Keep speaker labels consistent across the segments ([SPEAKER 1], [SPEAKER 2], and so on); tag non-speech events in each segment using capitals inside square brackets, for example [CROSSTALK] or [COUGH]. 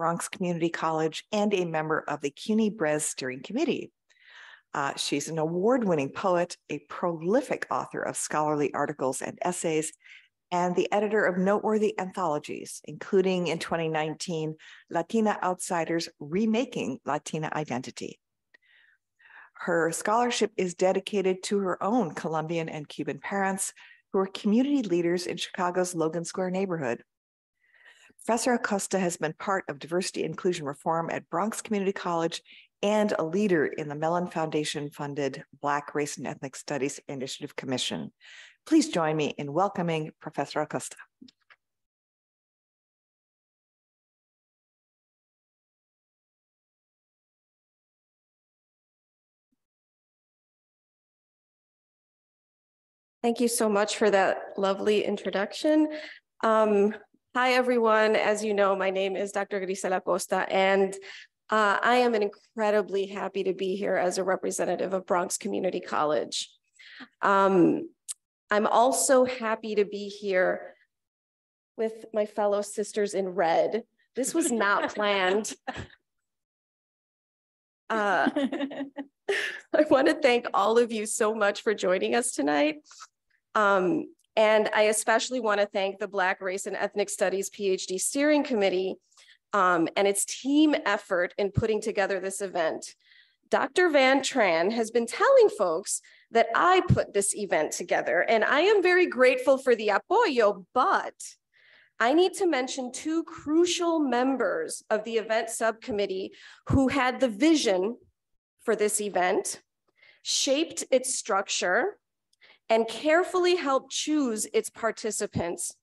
[SPEAKER 1] Bronx Community College and a member of the CUNY BRES Steering Committee. Uh, she's an award-winning poet, a prolific author of scholarly articles and essays, and the editor of noteworthy anthologies, including in 2019, Latina Outsiders Remaking Latina Identity. Her scholarship is dedicated to her own Colombian and Cuban parents, who are community leaders in Chicago's Logan Square neighborhood. Professor Acosta has been part of diversity inclusion reform at Bronx Community College and a leader in the Mellon Foundation funded Black Race and Ethnic Studies Initiative Commission. Please join me in welcoming Professor Acosta.
[SPEAKER 2] Thank you so much for that lovely introduction. Um, hi, everyone. As you know, my name is Dr. Grisel Acosta, and uh, I am incredibly happy to be here as a representative of Bronx Community College. Um, I'm also happy to be here with my fellow sisters in red. This was not planned. [LAUGHS] Uh, I want to thank all of you so much for joining us tonight. Um, and I especially want to thank the Black Race and Ethnic Studies PhD Steering Committee um, and its team effort in putting together this event. Dr. Van Tran has been telling folks that I put this event together, and I am very grateful for the apoyo, but I need to mention two crucial members of the event subcommittee who had the vision for this event, shaped its structure, and carefully help choose its participants.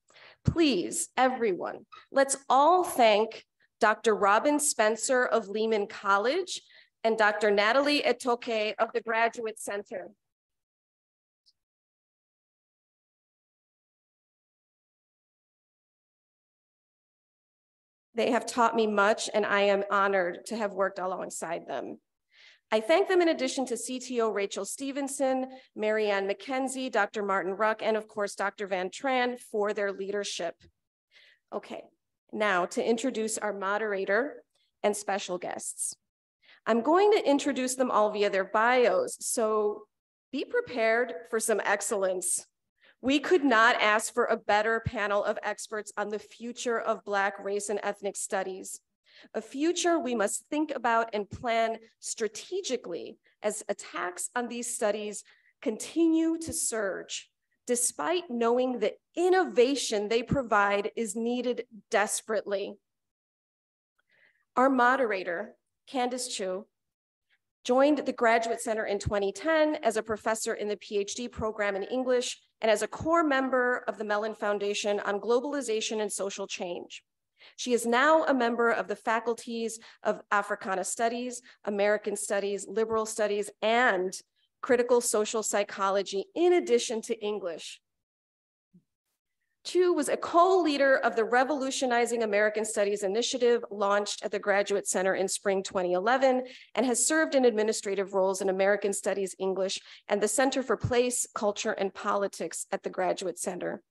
[SPEAKER 2] Please, everyone, let's all thank Dr. Robin Spencer of Lehman College and Dr. Natalie Etoke of the Graduate Center. They have taught me much and I am honored to have worked alongside them. I thank them in addition to CTO Rachel Stevenson, Marianne McKenzie, Dr. Martin Ruck, and of course, Dr. Van Tran for their leadership. Okay, now to introduce our moderator and special guests. I'm going to introduce them all via their bios, so be prepared for some excellence. We could not ask for a better panel of experts on the future of Black race and ethnic studies, a future we must think about and plan strategically as attacks on these studies continue to surge despite knowing the innovation they provide is needed desperately. Our moderator, Kandice Chuh, joined the Graduate Center in 2010 as a professor in the PhD program in English and as a core member of the Mellon Foundation on Globalization and Social Change. She is now a member of the faculties of Africana Studies, American Studies, Liberal Studies, and critical social psychology in addition to English. Chuh was a co-leader of the Revolutionizing American Studies initiative launched at the Graduate Center in spring 2011 and has served in administrative roles in American Studies English and the Center for Place, Culture, and Politics at the Graduate Center.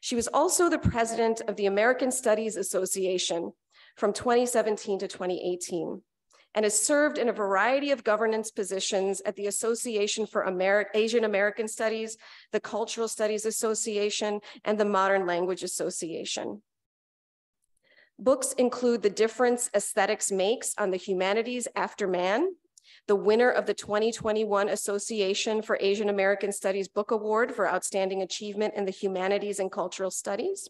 [SPEAKER 2] She was also the president of the American Studies Association from 2017 to 2018 and has served in a variety of governance positions at the Association for Asian American Studies, the Cultural Studies Association, and the Modern Language Association. Books include The Difference Aesthetics Makes on the Humanities After Man, the winner of the 2021 Association for Asian American Studies Book Award for Outstanding Achievement in the Humanities and Cultural Studies.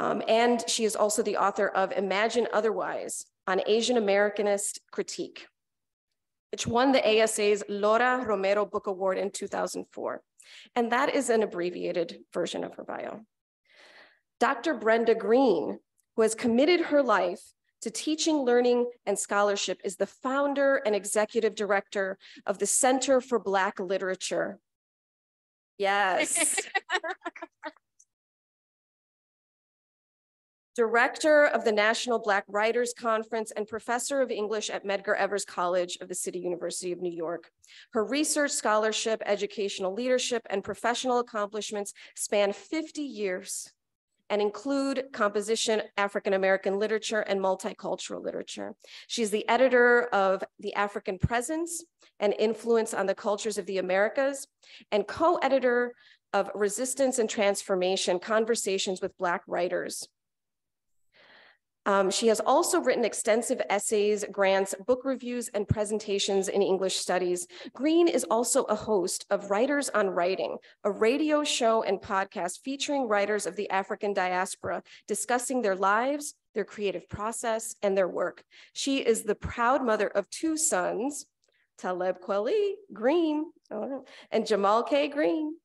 [SPEAKER 2] Um, and she is also the author of Imagine Otherwise, on Asian Americanist critique, which won the ASA's Lora Romero Book Award in 2004. And that is an abbreviated version of her bio. Dr. Brenda Greene, who has committed her life to teaching, learning, and scholarship, is the founder and executive director of the Center for Black Literature. Yes. [LAUGHS] director of the National Black Writers Conference, and professor of English at Medgar Evers College of the City University of New York. Her research, scholarship, educational leadership, and professional accomplishments span 50 years and include composition, African-American literature, and multicultural literature. She's the editor of The African Presence and Influence on the Cultures of the Americas and co-editor of Resistance and Transformation, Conversations with Black Writers. Um, she has also written extensive essays, grants, book reviews, and presentations in English studies. Greene is also a host of Writers on Writing, a radio show and podcast featuring writers of the African diaspora discussing their lives, their creative process, and their work. She is the proud mother of two sons, Talib Kweli Greene and Jamal K. Greene.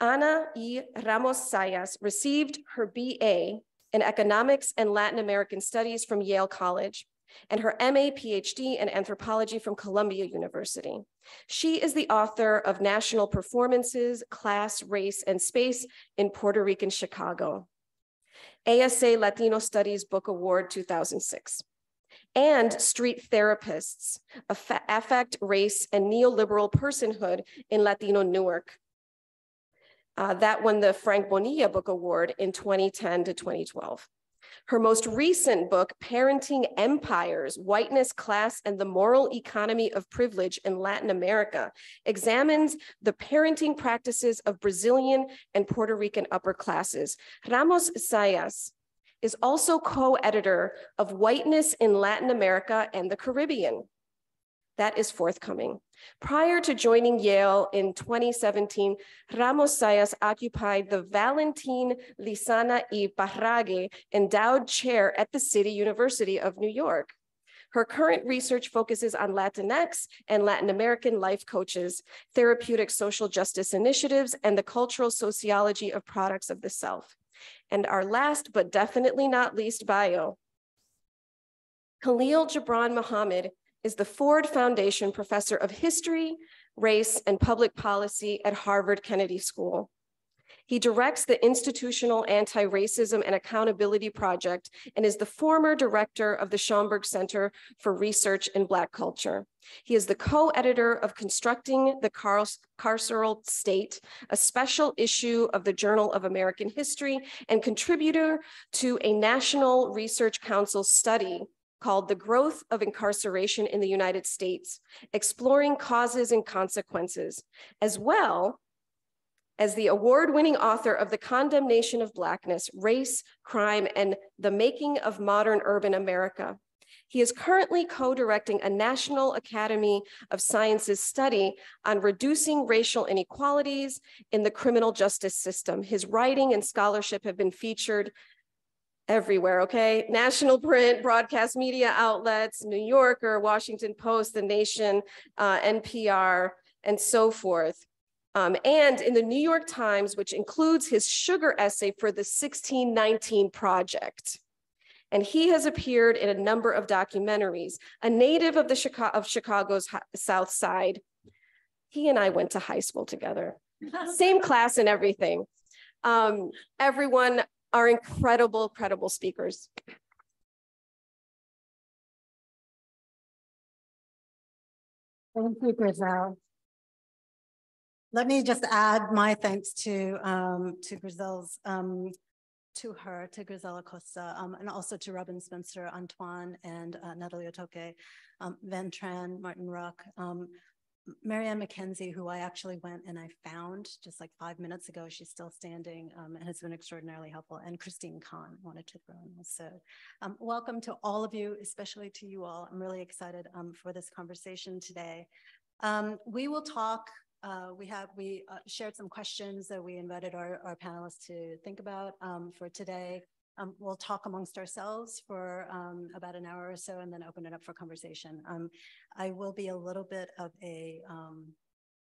[SPEAKER 2] Ana E. Ramos-Zayas received her BA in Economics and Latin American Studies from Yale College and her MA PhD in Anthropology from Columbia University. She is the author of National Performances, Class, Race, and Space in Puerto Rican Chicago, ASA Latino Studies Book Award 2006, and Street Therapists, Affect, Race, and Neoliberal Personhood in Latino Newark, uh, that won the Frank Bonilla Book Award in 2010 to 2012. Her most recent book, Parenting Empires, Whiteness, Class, and the Moral Economy of Privilege in Latin America, examines the parenting practices of Brazilian and Puerto Rican upper classes. Ramos-Zayas is also co-editor of Whiteness in Latin America and the Caribbean. That is forthcoming. Prior to joining Yale in 2017, Ramos-Zayas occupied the Valentin Lizana y Endowed Chair at the City University of New York. Her current research focuses on Latinx and Latin American life coaches, therapeutic social justice initiatives, and the cultural sociology of products of the self. And our last, but definitely not least bio, Khalil Gibran Muhammad is the Ford Foundation Professor of History, Race, and Public Policy at Harvard Kennedy School. He directs the Institutional Anti-Racism and Accountability Project and is the former director of the Schomburg Center for Research in Black Culture. He is the co-editor of Constructing the Car Carceral State, a special issue of the Journal of American History and contributor to a National Research Council study called The Growth of Incarceration in the United States, exploring causes and consequences, as well as the award-winning author of The Condemnation of Blackness, Race, Crime, and the Making of Modern Urban America. He is currently co-directing a National Academy of Sciences study on reducing racial inequalities in the criminal justice system. His writing and scholarship have been featured everywhere, okay? National print, broadcast media outlets, New Yorker, Washington Post, The Nation, uh, NPR, and so forth. Um, and in the New York Times, which includes his sugar essay for the 1619 Project. And he has appeared in a number of documentaries. A native of, the Chicago, of Chicago's South Side, he and I went to high school together. [LAUGHS] Same class and everything. Um, everyone are incredible, credible speakers.
[SPEAKER 3] Thank you, Grisel. Let me just add my thanks to um, to Grisel's um, to her, to Grisel Acosta, um, and also to Robin Spencer, Antoine, and uh, Natalie Etoke, um, Van Tran, Martin Ruck, um, Marianne McKenzie, who I actually went and I found just like five minutes ago, she's still standing um, and has been extraordinarily helpful. And Christine Kahn wanted to throw in also. Um, welcome to all of you, especially to you all. I'm really excited um, for this conversation today. Um, we will talk, uh, we have, we uh, shared some questions that we invited our, our panelists to think about um, for today. Um, we'll talk amongst ourselves for um, about an hour or so and then open it up for conversation. Um, I will be a little bit of a, um,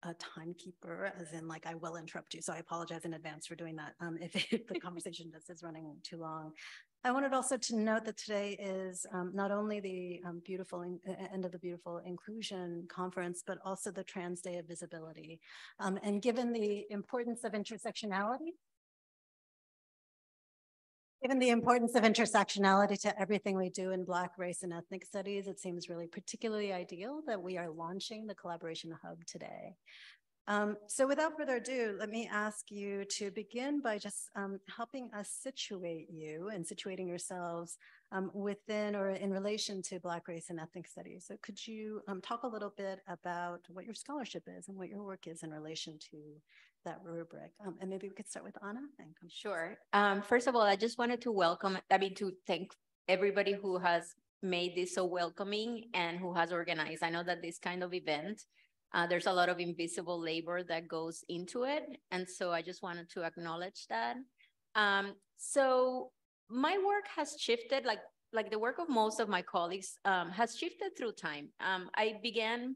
[SPEAKER 3] a timekeeper, as in like I will interrupt you. So I apologize in advance for doing that um, if, [LAUGHS] if, the [LAUGHS] conversation just is running too long. I wanted also to note that today is um, not only the beautiful end of the beautiful inclusion conference, but also the Trans Day of Visibility. and given the importance of intersectionality Given the importance of intersectionality to everything we do in Black race and ethnic studies, it seems really particularly ideal that we are launching the Collaboration Hub today. Um, so without further ado, let me ask you to begin by just um, helping us situate you and situating yourselves um, within or in relation to Black race and ethnic studies. So could you um, talk a little bit about what your scholarship is and what your work is in relation to that rubric? Um, and maybe we could start with Anna.
[SPEAKER 4] Sure. Um, first of all, I just wanted to welcome, I mean, to thank everybody who has made this so welcoming and who has organized. I know that this kind of event uh, there's a lot of invisible labor that goes into it. And so I just wanted to acknowledge that. Um, so my work has shifted, like, like the work of most of my colleagues um, has shifted through time. Um, I began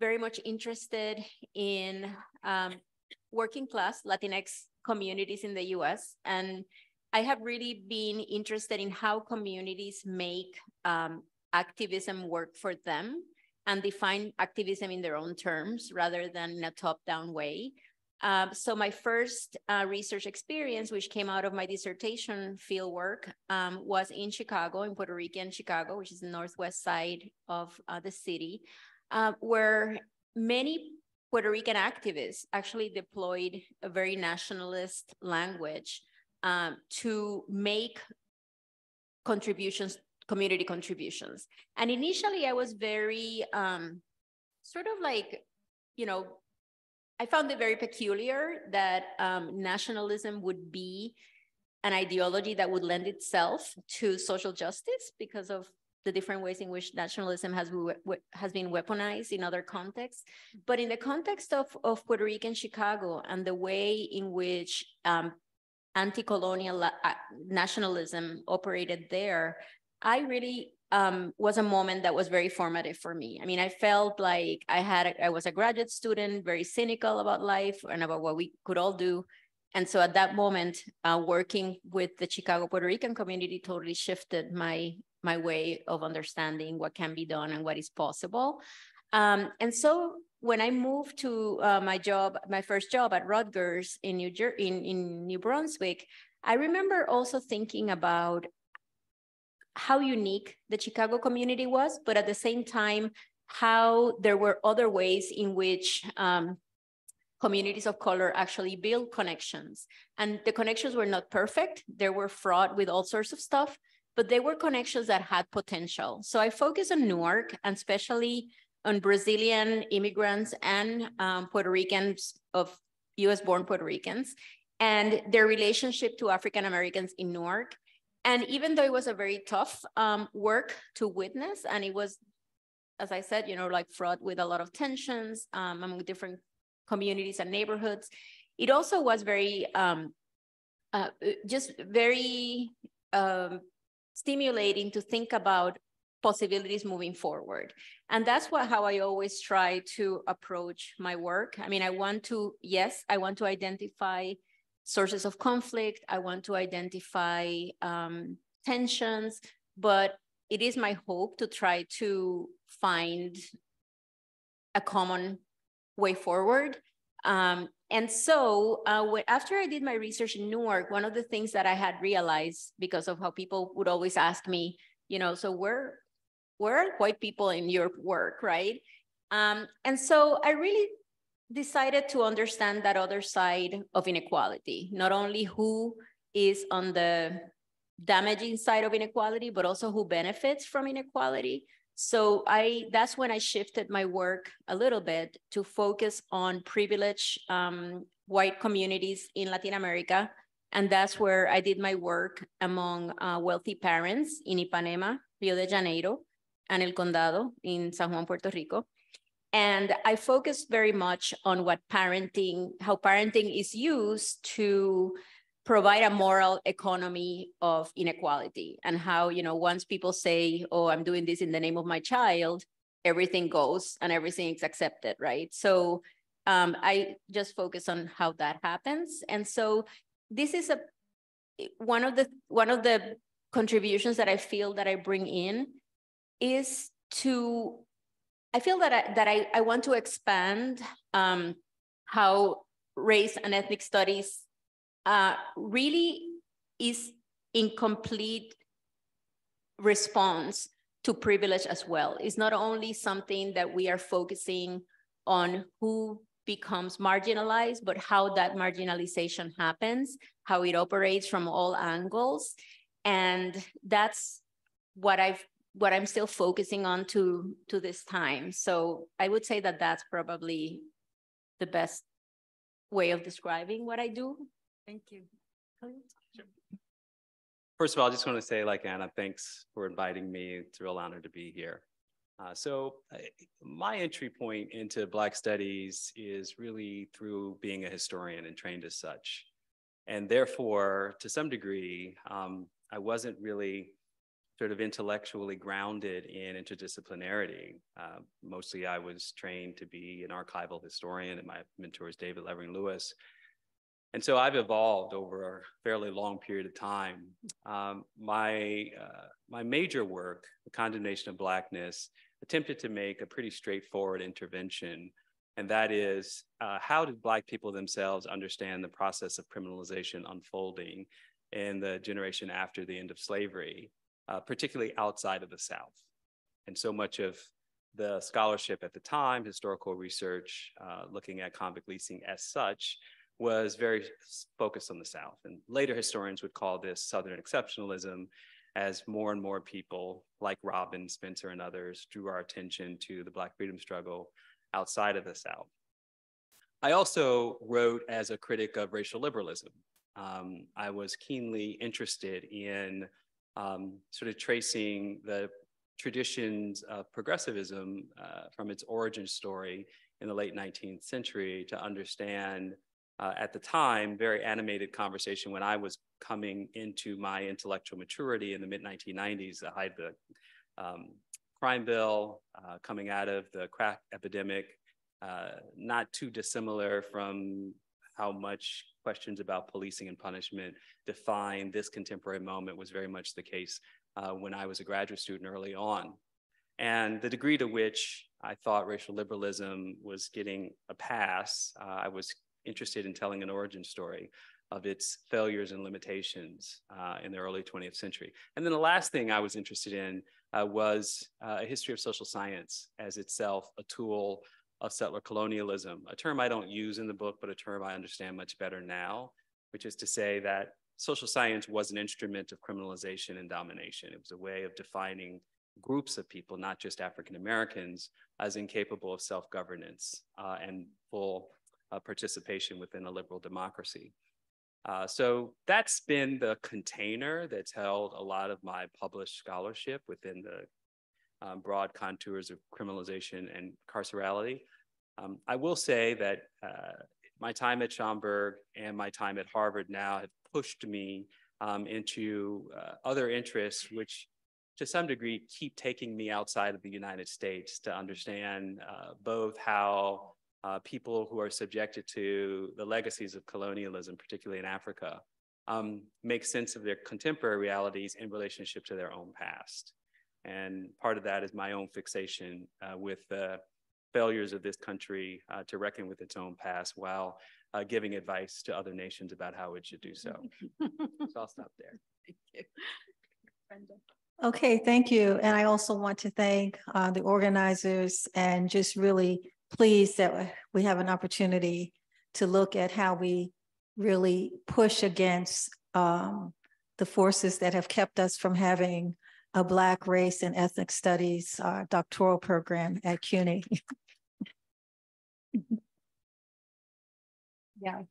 [SPEAKER 4] very much interested in um, working class Latinx communities in the US. And I have really been interested in how communities make um, activism work for them and define activism in their own terms rather than in a top-down way. Um, so my first uh, research experience, which came out of my dissertation fieldwork, um, was in Chicago, in Puerto Rican Chicago, which is the northwest side of uh, the city, uh, where many Puerto Rican activists actually deployed a very nationalist language um, to make contributions community contributions. And initially I was very um, sort of like, you know, I found it very peculiar that um, nationalism would be an ideology that would lend itself to social justice because of the different ways in which nationalism has, has been weaponized in other contexts. But in the context of, of Puerto Rican Chicago and the way in which um, anti-colonial uh, nationalism operated there, I really um, was a moment that was very formative for me. I mean, I felt like I had, a, I was a graduate student, very cynical about life and about what we could all do. And so at that moment, uh, working with the Chicago Puerto Rican community totally shifted my my way of understanding what can be done and what is possible. Um, and so when I moved to uh, my job, my first job at Rutgers in New Jer- in, in New Brunswick, I remember also thinking about how unique the Chicago community was, but at the same time, how there were other ways in which um, communities of color actually build connections. And the connections were not perfect. They were fraught with all sorts of stuff, but they were connections that had potential. So I focus on Newark and especially on Brazilian immigrants and um, Puerto Ricans of US born Puerto Ricans and their relationship to African Americans in Newark and even though it was a very tough um, work to witness, and it was, as I said, you know, like fraught with a lot of tensions um, among different communities and neighborhoods, it also was very, um, uh, just very um, stimulating to think about possibilities moving forward. And that's what how I always try to approach my work. I mean, I want to, yes, I want to identify sources of conflict. I want to identify um, tensions, but it is my hope to try to find a common way forward. Um, and so uh, after I did my research in Newark, one of the things that I had realized because of how people would always ask me, you know, so where, where are white people in your work, right? Um, and so I really decided to understand that other side of inequality, not only who is on the damaging side of inequality, but also who benefits from inequality. So I that's when I shifted my work a little bit to focus on privileged um, white communities in Latin America. And that's where I did my work among uh, wealthy parents in Ipanema, Rio de Janeiro, and El Condado in San Juan, Puerto Rico. And I focused very much on what parenting, how parenting is used to provide a moral economy of inequality and how, you know, once people say, oh, I'm doing this in the name of my child, everything goes and everything is accepted, right? So um, I just focus on how that happens. And so this is a one of the one of the contributions that I feel that I bring in is to I feel that I, that I, I want to expand um, how race and ethnic studies uh, really is incomplete response to privilege as well. It's not only something that we are focusing on who becomes marginalized, but how that marginalization happens, how it operates from all angles. And that's what I've what I'm still focusing on to to this time. So I would say that that's probably the best way of describing what I do.
[SPEAKER 3] Thank you.
[SPEAKER 5] First of all, I just want to say, like Anna, thanks for inviting me. It's a real honor to be here. Uh, so uh, my entry point into Black Studies is really through being a historian and trained as such. And therefore, to some degree, um, I wasn't really sort of intellectually grounded in interdisciplinarity. Uh, mostly I was trained to be an archival historian and my mentor is David Levering Lewis. And so I've evolved over a fairly long period of time. Um, my, uh, my major work, The Condemnation of Blackness, attempted to make a pretty straightforward intervention. And that is, uh, how did Black people themselves understand the process of criminalization unfolding in the generation after the end of slavery? uh, particularly outside of the South. And so much of the scholarship at the time, historical research, uh, looking at convict leasing as such, was very focused on the South. And later historians would call this Southern exceptionalism as more and more people like Robin, Spencer, and others drew our attention to the Black freedom struggle outside of the South. I also wrote as a critic of racial liberalism. Um, I was keenly interested in um, sort of tracing the traditions of progressivism uh, from its origin story in the late 19th century to understand uh, at the time very animated conversation when I was coming into my intellectual maturity in the mid 1990s, the height of the um, crime bill, uh, coming out of the crack epidemic, uh, not too dissimilar from how much questions about policing and punishment define this contemporary moment was very much the case uh, when I was a graduate student early on. And the degree to which I thought racial liberalism was getting a pass, uh, I was interested in telling an origin story of its failures and limitations uh, in the early 20th century. And then the last thing I was interested in uh, was uh, a history of social science as itself a tool of settler colonialism, a term I don't use in the book, but a term I understand much better now, which is to say that social science was an instrument of criminalization and domination. It was a way of defining groups of people, not just African Americans, as incapable of self governance uh, and full uh, participation within a liberal democracy. Uh, so that's been the container that's held a lot of my published scholarship within the um, broad contours of criminalization and carcerality. Um, I will say that uh, my time at Schomburg and my time at Harvard now have pushed me um, into uh, other interests, which to some degree keep taking me outside of the United States to understand uh, both how uh, people who are subjected to the legacies of colonialism, particularly in Africa, um, make sense of their contemporary realities in relationship to their own past. And part of that is my own fixation uh, with the failures of this country uh, to reckon with its own past while uh, giving advice to other nations about how it should do so. [LAUGHS] so I'll stop there. Thank you.
[SPEAKER 6] Okay, thank you. And I also want to thank uh, the organizers and just really pleased that we have an opportunity to look at how we really push against um, the forces that have kept us from having a Black race and ethnic studies uh, doctoral program at CUNY. [LAUGHS] yeah.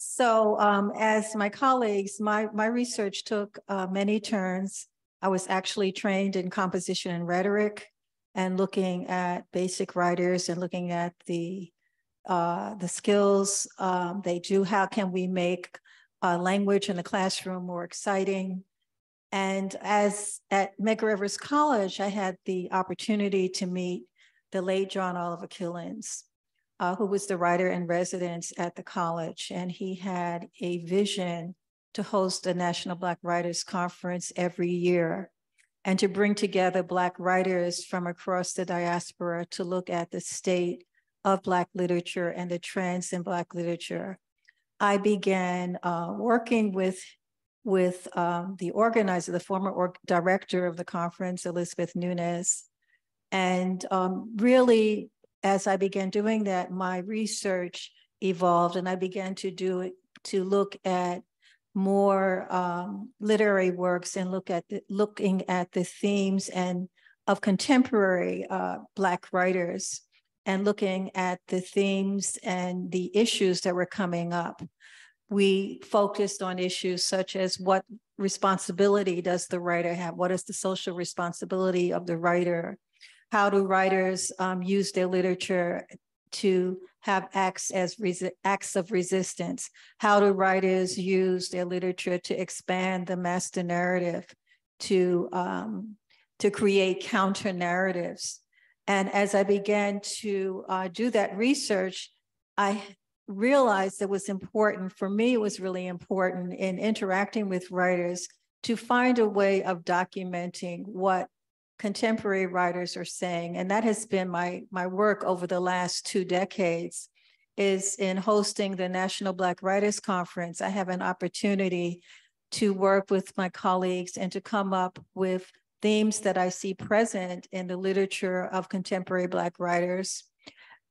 [SPEAKER 6] So um, as my colleagues, my, my research took uh, many turns. I was actually trained in composition and rhetoric and looking at basic writers and looking at the uh, the skills um, they do. How can we make uh, language in the classroom more exciting? And as at Medgar Evers College, I had the opportunity to meet the late John Oliver Killens, uh, who was the writer in residence at the college. And he had a vision to host a National Black Writers Conference every year and to bring together Black writers from across the diaspora to look at the state of Black literature and the trends in Black literature. I began uh, working with with um, the organizer, the former org director of the conference, Elizabeth Nunez, and um, really as I began doing that, my research evolved and I began to do it to look at more um, literary works and look at the, looking at the themes and of contemporary uh, Black writers and looking at the themes and the issues that were coming up. We focused on issues such as what responsibility does the writer have? What is the social responsibility of the writer? How do writers um, use their literature to have acts as acts of resistance? How do writers use their literature to expand the master narrative, to um, to create counter narratives? And as I began to uh, do that research, I realized it was important for me. It was really important in interacting with writers to find a way of documenting what contemporary writers are saying. And that has been my, my work over the last two decades is in hosting the National Black Writers Conference. I have an opportunity to work with my colleagues and to come up with themes that I see present in the literature of contemporary Black writers,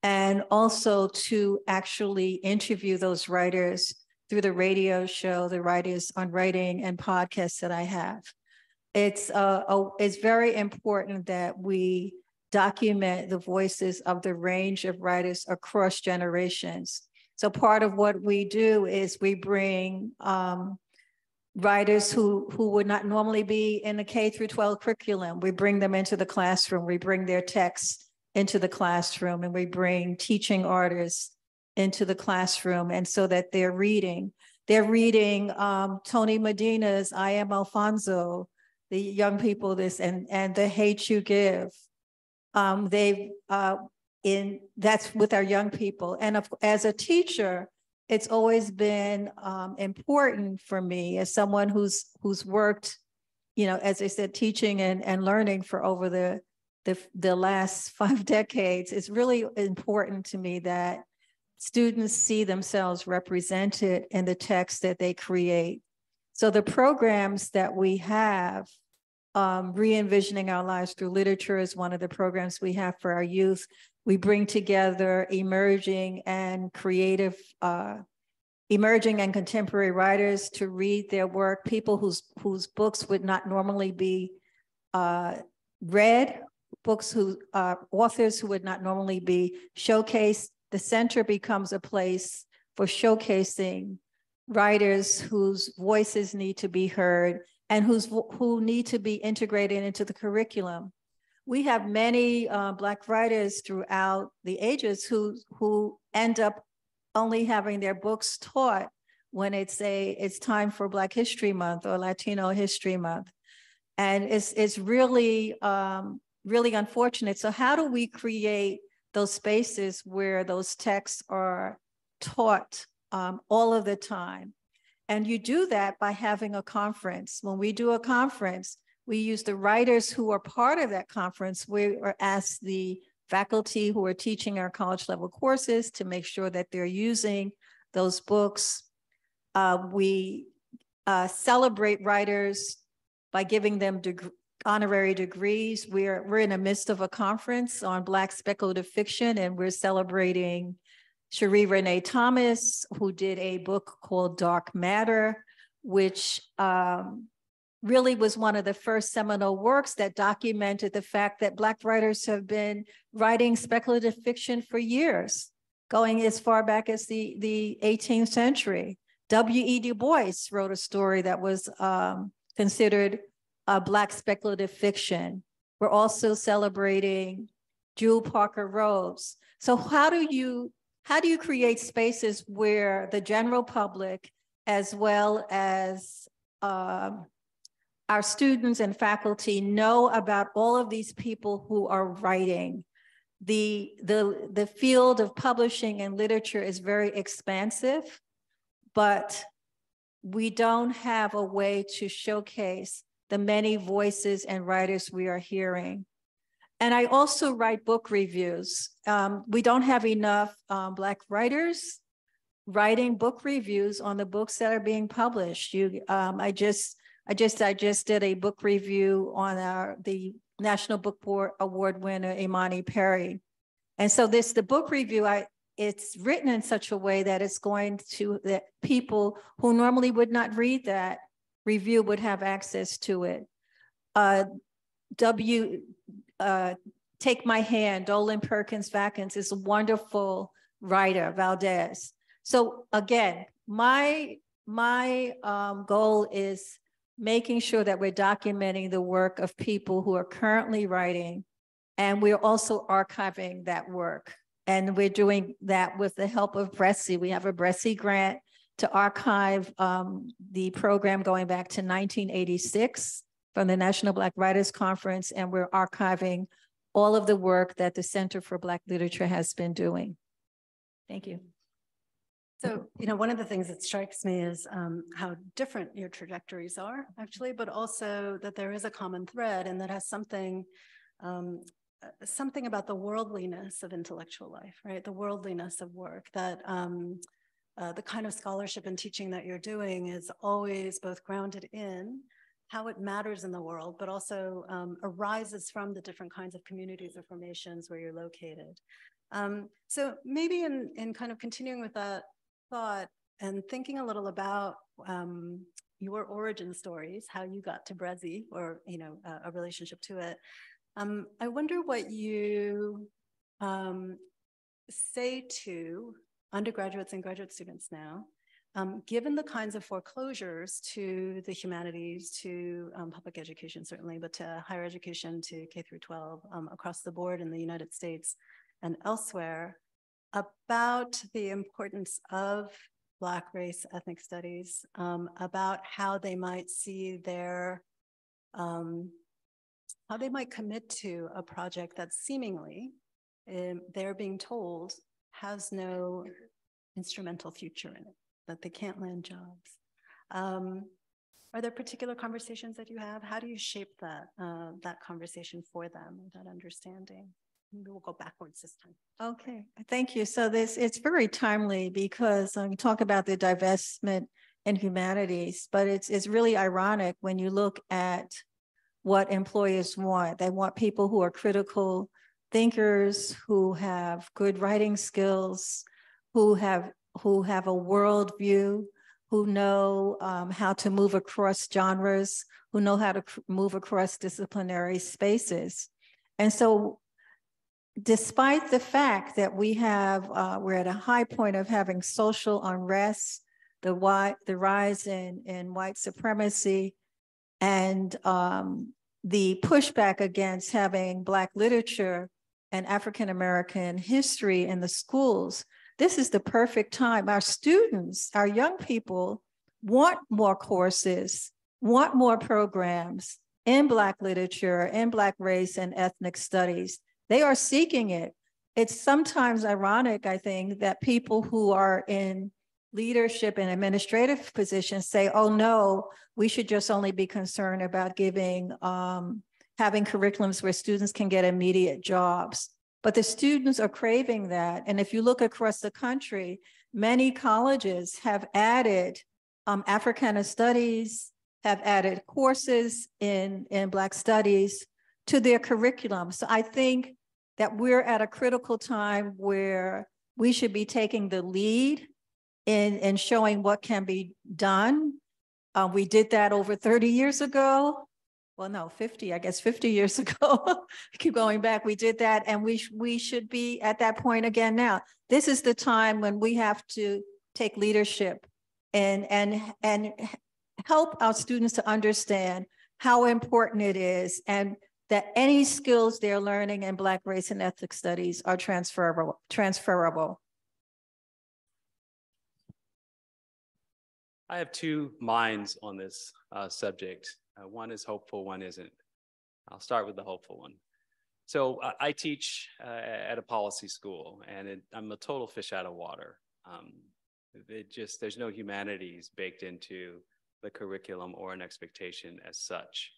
[SPEAKER 6] and also to actually interview those writers through the radio show, the writers on writing and podcasts that I have it's uh, a, it's very important that we document the voices of the range of writers across generations. So part of what we do is we bring um, writers who, who would not normally be in the K through 12 curriculum. We bring them into the classroom, we bring their texts into the classroom, and we bring teaching artists into the classroom. And so that they're reading, they're reading um, Tony Medina's I Am Alfonso, the young people this and and the hate you give. Um they've uh in that's with our young people. And of, as a teacher it's always been um, important for me as someone who's who's worked you know as i said teaching and, and learning for over the, the the last [LAUGHS] five decades it's really important to me that students see themselves represented in the text that they create so the programs that we have, um, re-envisioning our lives through literature is one of the programs we have for our youth. We bring together emerging and creative, uh, emerging and contemporary writers to read their work, people whose, whose books would not normally be uh, read, books who, uh, authors who would not normally be showcased. The center becomes a place for showcasing writers whose voices need to be heard and whose who need to be integrated into the curriculum. We have many uh, Black writers throughout the ages who who end up only having their books taught when it's a it's time for Black History Month or Latino History Month, and it's it's really um, really unfortunate. So how do we create those spaces where those texts are taught um, all of the time. And you do that by having a conference. When we do a conference, we use the writers who are part of that conference. We asked the faculty who are teaching our college level courses to make sure that they're using those books. Uh, we uh, celebrate writers by giving them deg honorary degrees. We're, we're in the midst of a conference on Black speculative fiction, and we're celebrating Sheree Renée Thomas, who did a book called Dark Matter, which um, really was one of the first seminal works that documented the fact that Black writers have been writing speculative fiction for years, going as far back as the, the 18th century. W.E. Du Bois wrote a story that was um, considered a Black speculative fiction. We're also celebrating Jewell Parker Rhodes. So how do you how do you create spaces where the general public, as well as um, our students and faculty know about all of these people who are writing. The, the, the field of publishing and literature is very expansive, but we don't have a way to showcase the many voices and writers we are hearing. And I also write book reviews. Um, we don't have enough um, Black writers writing book reviews on the books that are being published. You, um, I just, I just, I just did a book review on our the National Book Award winner Imani Perry, And so this, the book review, I, it's written in such a way that it's going to, that people who normally would not read that review would have access to it. Uh, W, uh, Take My Hand, Olin Perkins Vackins is a wonderful writer, Valdez. So again, my, my um, goal is making sure that we're documenting the work of people who are currently writing and we're also archiving that work. And we're doing that with the help of BRESI. We have a BRESI grant to archive um, the program going back to 1986 from the National Black Writers Conference, and we're archiving all of the work that the Center for Black Literature has been doing. Thank you.
[SPEAKER 3] So, you know, one of the things that strikes me is um, how different your trajectories are, actually, but also that there is a common thread and that has something um, something about the worldliness of intellectual life, right? The worldliness of work that um, uh, the kind of scholarship and teaching that you're doing is always both grounded in how it matters in the world, but also um, arises from the different kinds of communities or formations where you're located. Um, so maybe in, in kind of continuing with that thought and thinking a little about um, your origin stories, how you got to BRESI or, you know, a relationship to it, um, I wonder what you um, say to undergraduates and graduate students now, um, given the kinds of foreclosures to the humanities, to um, public education certainly, but to higher education, to K through 12 um, across the board in the United States and elsewhere, about the importance of Black race ethnic studies, um, about how they might see their um, how they might commit to a project that seemingly um, they're being told has no instrumental future in it, that they can't land jobs. Um, are there particular conversations that you have? How do you shape that uh, that conversation for them, that understanding? Maybe we'll go backwards this time.
[SPEAKER 6] Okay, thank you. So this it's very timely because um, talk about the divestment in humanities, but it's it's really ironic when you look at what employers want. They want people who are critical thinkers, who have good writing skills, who have who have a world view, who know um, how to move across genres, who know how to move across disciplinary spaces. And so despite the fact that we have, uh, we're at a high point of having social unrest, the, white, the rise in, in white supremacy, and um, the pushback against having Black literature and African American history in the schools, this is the perfect time. Our students, our young people want more courses, want more programs in Black literature, in Black race and ethnic studies. They are seeking it. It's sometimes ironic, I think, that people who are in leadership and administrative positions say, oh no, we should just only be concerned about giving, um, having curriculums where students can get immediate jobs. But the students are craving that. And if you look across the country, many colleges have added um, Africana studies, have added courses in, in Black studies to their curriculum. So I think that we're at a critical time where we should be taking the lead in, in showing what can be done. Uh, we did that over 30 years ago. Well, no, 50, I guess 50 years [LAUGHS] ago. Keep going back. We did that and we, we should be at that point again now. This is the time when we have to take leadership and, and, and help our students to understand how important it is and that any skills they're learning in Black race and ethnic studies are transferable. transferable.
[SPEAKER 5] I have two minds on this uh, subject. Uh, one is hopeful, one isn't. I'll start with the hopeful one. So uh, I teach uh, at a policy school, and it, I'm a total fish out of water. Um, it just there's no humanities baked into the curriculum or an expectation as such.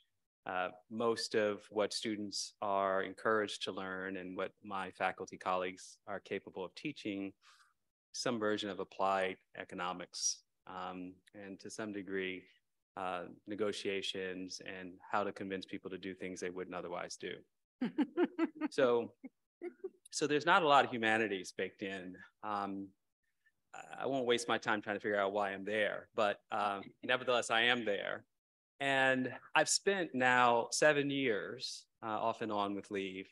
[SPEAKER 5] Uh, most of what students are encouraged to learn and what my faculty colleagues are capable of teaching, some version of applied economics um, and to some degree, uh, negotiations and how to convince people to do things they wouldn't otherwise do. [LAUGHS] so so there's not a lot of humanities baked in. Um, I won't waste my time trying to figure out why I'm there, but um, [LAUGHS] nevertheless, I am there. And I've spent now seven years uh, off and on with leave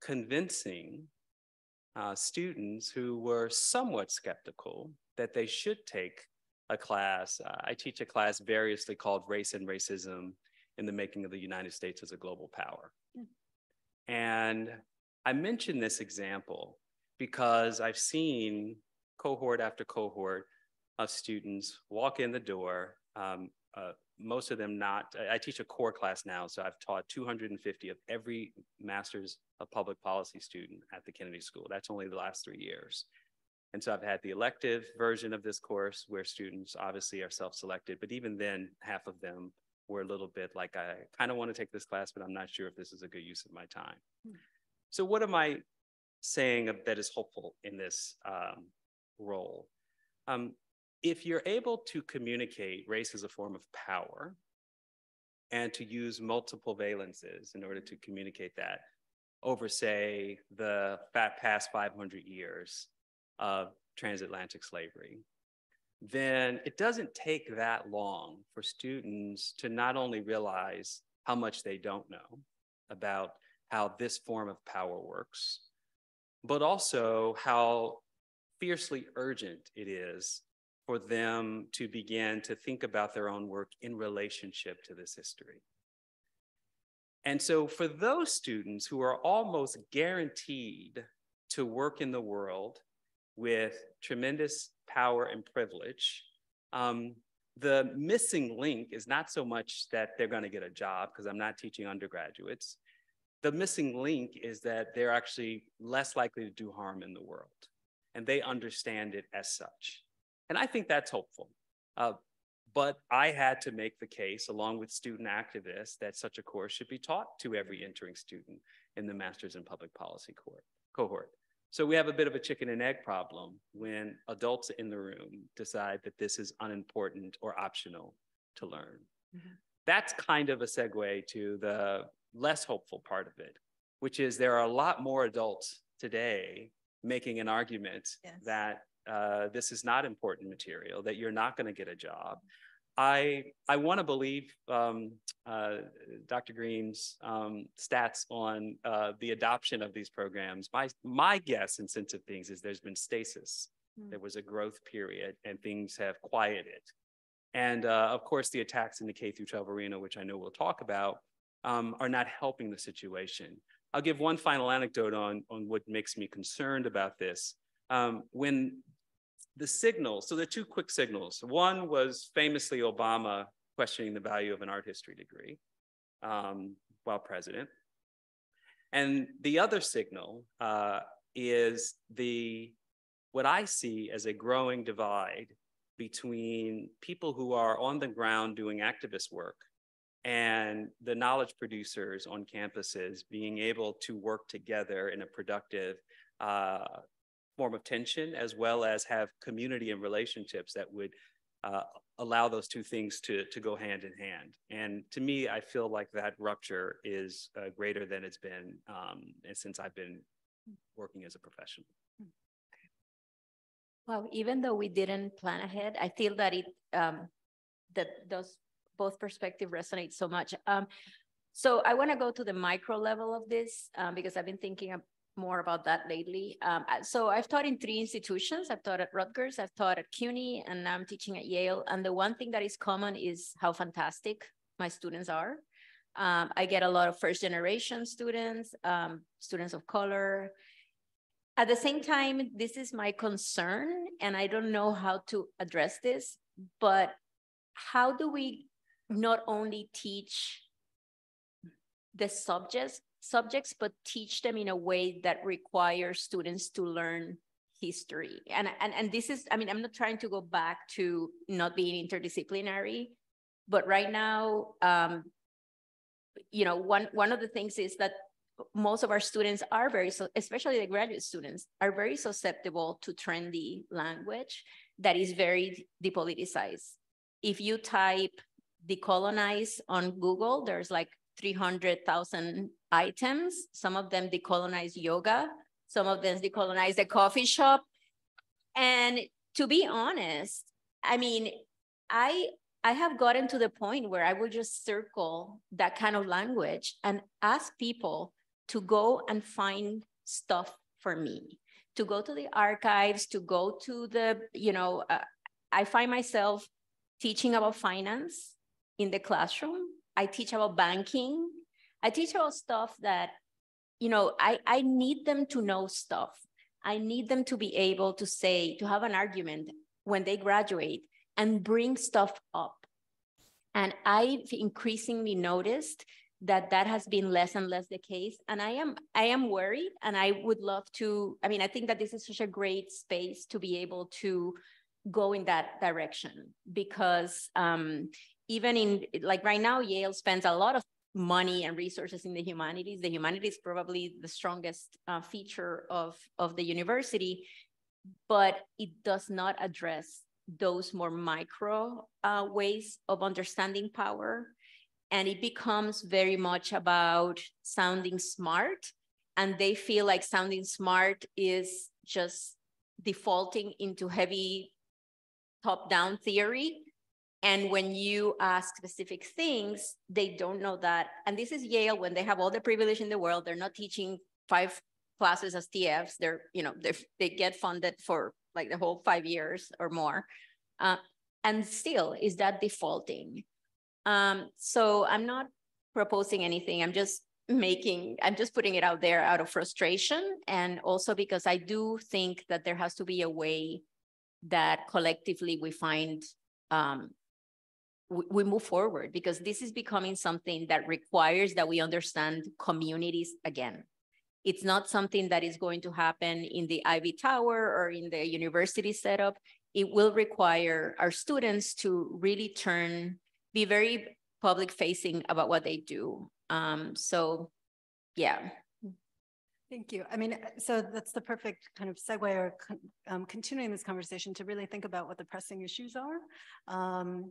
[SPEAKER 5] convincing uh, students who were somewhat skeptical that they should take a class. Uh, I teach a class variously called Race and Racism in the Making of the United States as a Global Power. Mm. And I mention this example because I've seen cohort after cohort of students walk in the door. Um, uh, most of them not, I teach a core class now, so I've taught 250 of every master's of public policy student at the Kennedy School. That's only the last three years. And so I've had the elective version of this course where students obviously are self-selected, but even then half of them were a little bit like, I kind of want to take this class, but I'm not sure if this is a good use of my time. Hmm. So what am I saying that is hopeful in this um, role? Um, if you're able to communicate race as a form of power and to use multiple valences in order to communicate that over, say, the past 500 years of transatlantic slavery, then it doesn't take that long for students to not only realize how much they don't know about how this form of power works, but also how fiercely urgent it is for them to begin to think about their own work in relationship to this history. And so, for those students who are almost guaranteed to work in the world with tremendous power and privilege, um, the missing link is not so much that they're going to get a job, because I'm not teaching undergraduates the missing link is that they're actually less likely to do harm in the world and they understand it as such. And I think that's hopeful. Uh, but I had to make the case, along with student activists, that such a course should be taught to every entering student in the Masters in Public Policy cohort. So we have a bit of a chicken and egg problem when adults in the room decide that this is unimportant or optional to learn. Mm -hmm. That's kind of a segue to the less hopeful part of it, which is there are a lot more adults today making an argument yes. that uh, this is not important material, that you're not going to get a job. I I want to believe um, uh, Dr. Greene's um, stats on uh, the adoption of these programs. My my guess in sense of things is there's been stasis. Mm. There was a growth period, and things have quieted. And uh, of course, the attacks in the K through 12 arena, which I know we'll talk about, um, are not helping the situation. I'll give one final anecdote on, on what makes me concerned about this. Um, when the signals, so the two quick signals, one was famously Obama questioning the value of an art history degree um, while president. And the other signal uh, is the what I see as a growing divide between people who are on the ground doing activist work and the knowledge producers on campuses being able to work together in a productive uh, form of tension, as well as have community and relationships that would uh, allow those two things to, to go hand in hand. And to me, I feel like that rupture is uh, greater than it's been um, since I've been working as a professional.
[SPEAKER 4] Well, even though we didn't plan ahead, I feel that it um, that those both perspective resonate so much. Um, so I want to go to the micro level of this um, because I've been thinking more about that lately. Um, so I've taught in three institutions. I've taught at Rutgers, I've taught at CUNY, and now I'm teaching at Yale. And the one thing that is common is how fantastic my students are. Um, I get a lot of first generation students, um, students of color. At the same time, this is my concern, and I don't know how to address this, but how do we not only teach the subjects, subjects, but teach them in a way that requires students to learn history. And, and, and this is, I mean, I'm not trying to go back to not being interdisciplinary, but right now, um, you know, one, one of the things is that most of our students are very, especially the graduate students, are very susceptible to trendy language that is very depoliticized. If you type decolonize on Google. There's like 300,000 items. Some of them decolonize yoga. Some of them decolonize the coffee shop. And to be honest, I mean, I I have gotten to the point where I will just circle that kind of language and ask people to go and find stuff for me, to go to the archives, to go to the, you know, uh, I find myself teaching about finance in the classroom. I teach about banking. I teach about stuff that, you know, I, I need them to know stuff. I need them to be able to say, to have an argument when they graduate and bring stuff up. And I've increasingly noticed that that has been less and less the case. And I am I am worried, and I would love to. I mean, I think that this is such a great space to be able to go in that direction because um, even in like right now, Yale spends a lot of money and resources in the humanities. The humanities probably the strongest uh, feature of of the university, but it does not address those more micro uh, ways of understanding power. And it becomes very much about sounding smart. And they feel like sounding smart is just defaulting into heavy top down theory. And when you ask specific things, they don't know that. And this is Yale when they have all the privilege in the world. They're not teaching five classes as TFs. They're, you know, they they get funded for like the whole five years or more. Uh, and still, is that defaulting? Um, so I'm not proposing anything. I'm just making, I'm just putting it out there out of frustration. And also because I do think that there has to be a way that collectively we find um, we, move forward because this is becoming something that requires that we understand communities again. It's not something that is going to happen in the Ivy Tower or in the university setup. It will require our students to really turn, be very public facing about what they do. Um, so yeah.
[SPEAKER 3] Thank you. I mean, so that's the perfect kind of segue or um, continuing this conversation to really think about what the pressing issues are. Um,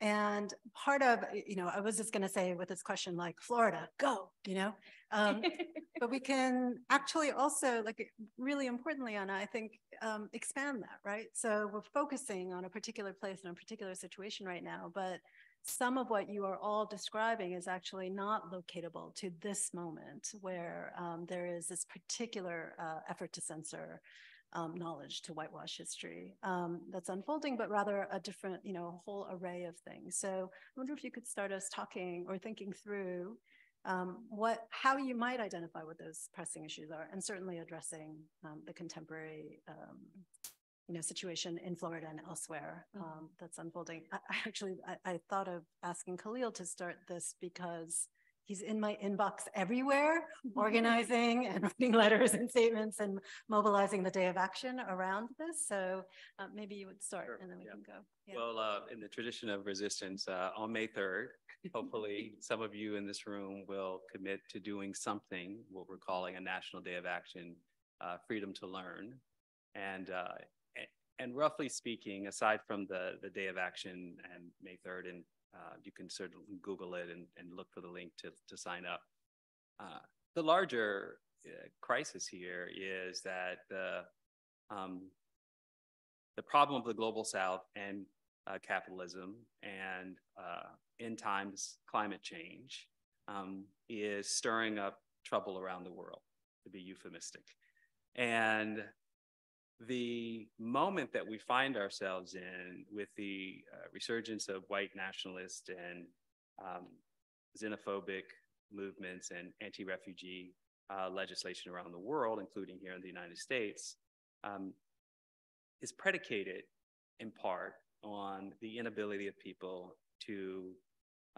[SPEAKER 3] and part of, you know, I was just going to say with this question, like Florida, go, you know, um, [LAUGHS] but we can actually also, like, really importantly, Ana, I think, um, expand that, right? So we're focusing on a particular place and a particular situation right now, but some of what you are all describing is actually not locatable to this moment where um, there is this particular uh, effort to censor um, knowledge to whitewash history um, that's unfolding, but rather a different, you know, a whole array of things. So I wonder if you could start us talking or thinking through um, what, how you might identify what those pressing issues are, and certainly addressing um, the contemporary, um, you know, situation in Florida and elsewhere mm-hmm. um, that's unfolding. I, I actually, I, I thought of asking Khalil to start this because he's in my inbox everywhere, [LAUGHS] organizing and writing letters and statements and mobilizing the day of action around this. So uh, maybe you would start sure. and then we yeah. can go.
[SPEAKER 5] Yeah. Well, uh, in the tradition of resistance, uh, on May 3rd, [LAUGHS] hopefully some of you in this room will commit to doing something, what we're calling a National Day of Action, uh, Freedom to Learn. And uh, and roughly speaking, aside from the, the day of action and May 3rd and uh, you can certainly Google it and, and look for the link to, to sign up. Uh, the larger uh, crisis here is that the, um, the problem of the global south and uh, capitalism and uh, in times climate change um, is stirring up trouble around the world, to be euphemistic. And the moment that we find ourselves in with the uh, resurgence of white nationalist and um, xenophobic movements and anti-refugee uh, legislation around the world, including here in the United States, um, is predicated in part on the inability of people to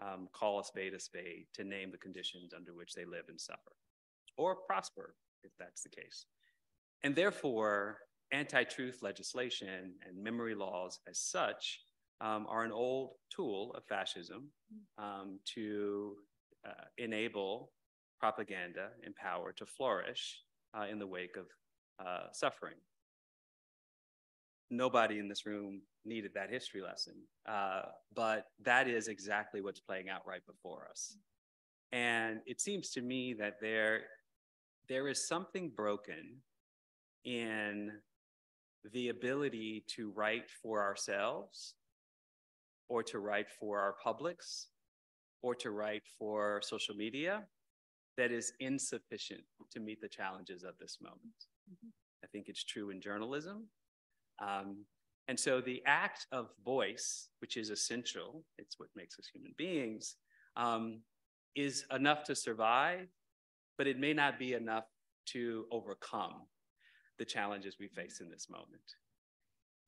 [SPEAKER 5] um, call a spade a spade, to name the conditions under which they live and suffer, or prosper, if that's the case. And therefore, anti-truth legislation and memory laws as such um, are an old tool of fascism um, to uh, enable propaganda and power to flourish uh, in the wake of uh, suffering. Nobody in this room needed that history lesson, uh, but that is exactly what's playing out right before us. And it seems to me that there there is something broken in the ability to write for ourselves or to write for our publics or to write for social media that is insufficient to meet the challenges of this moment. Mm-hmm. I think it's true in journalism. Um, and so the act of voice, which is essential, it's what makes us human beings, um, is enough to survive, but it may not be enough to overcome the challenges we face in this moment.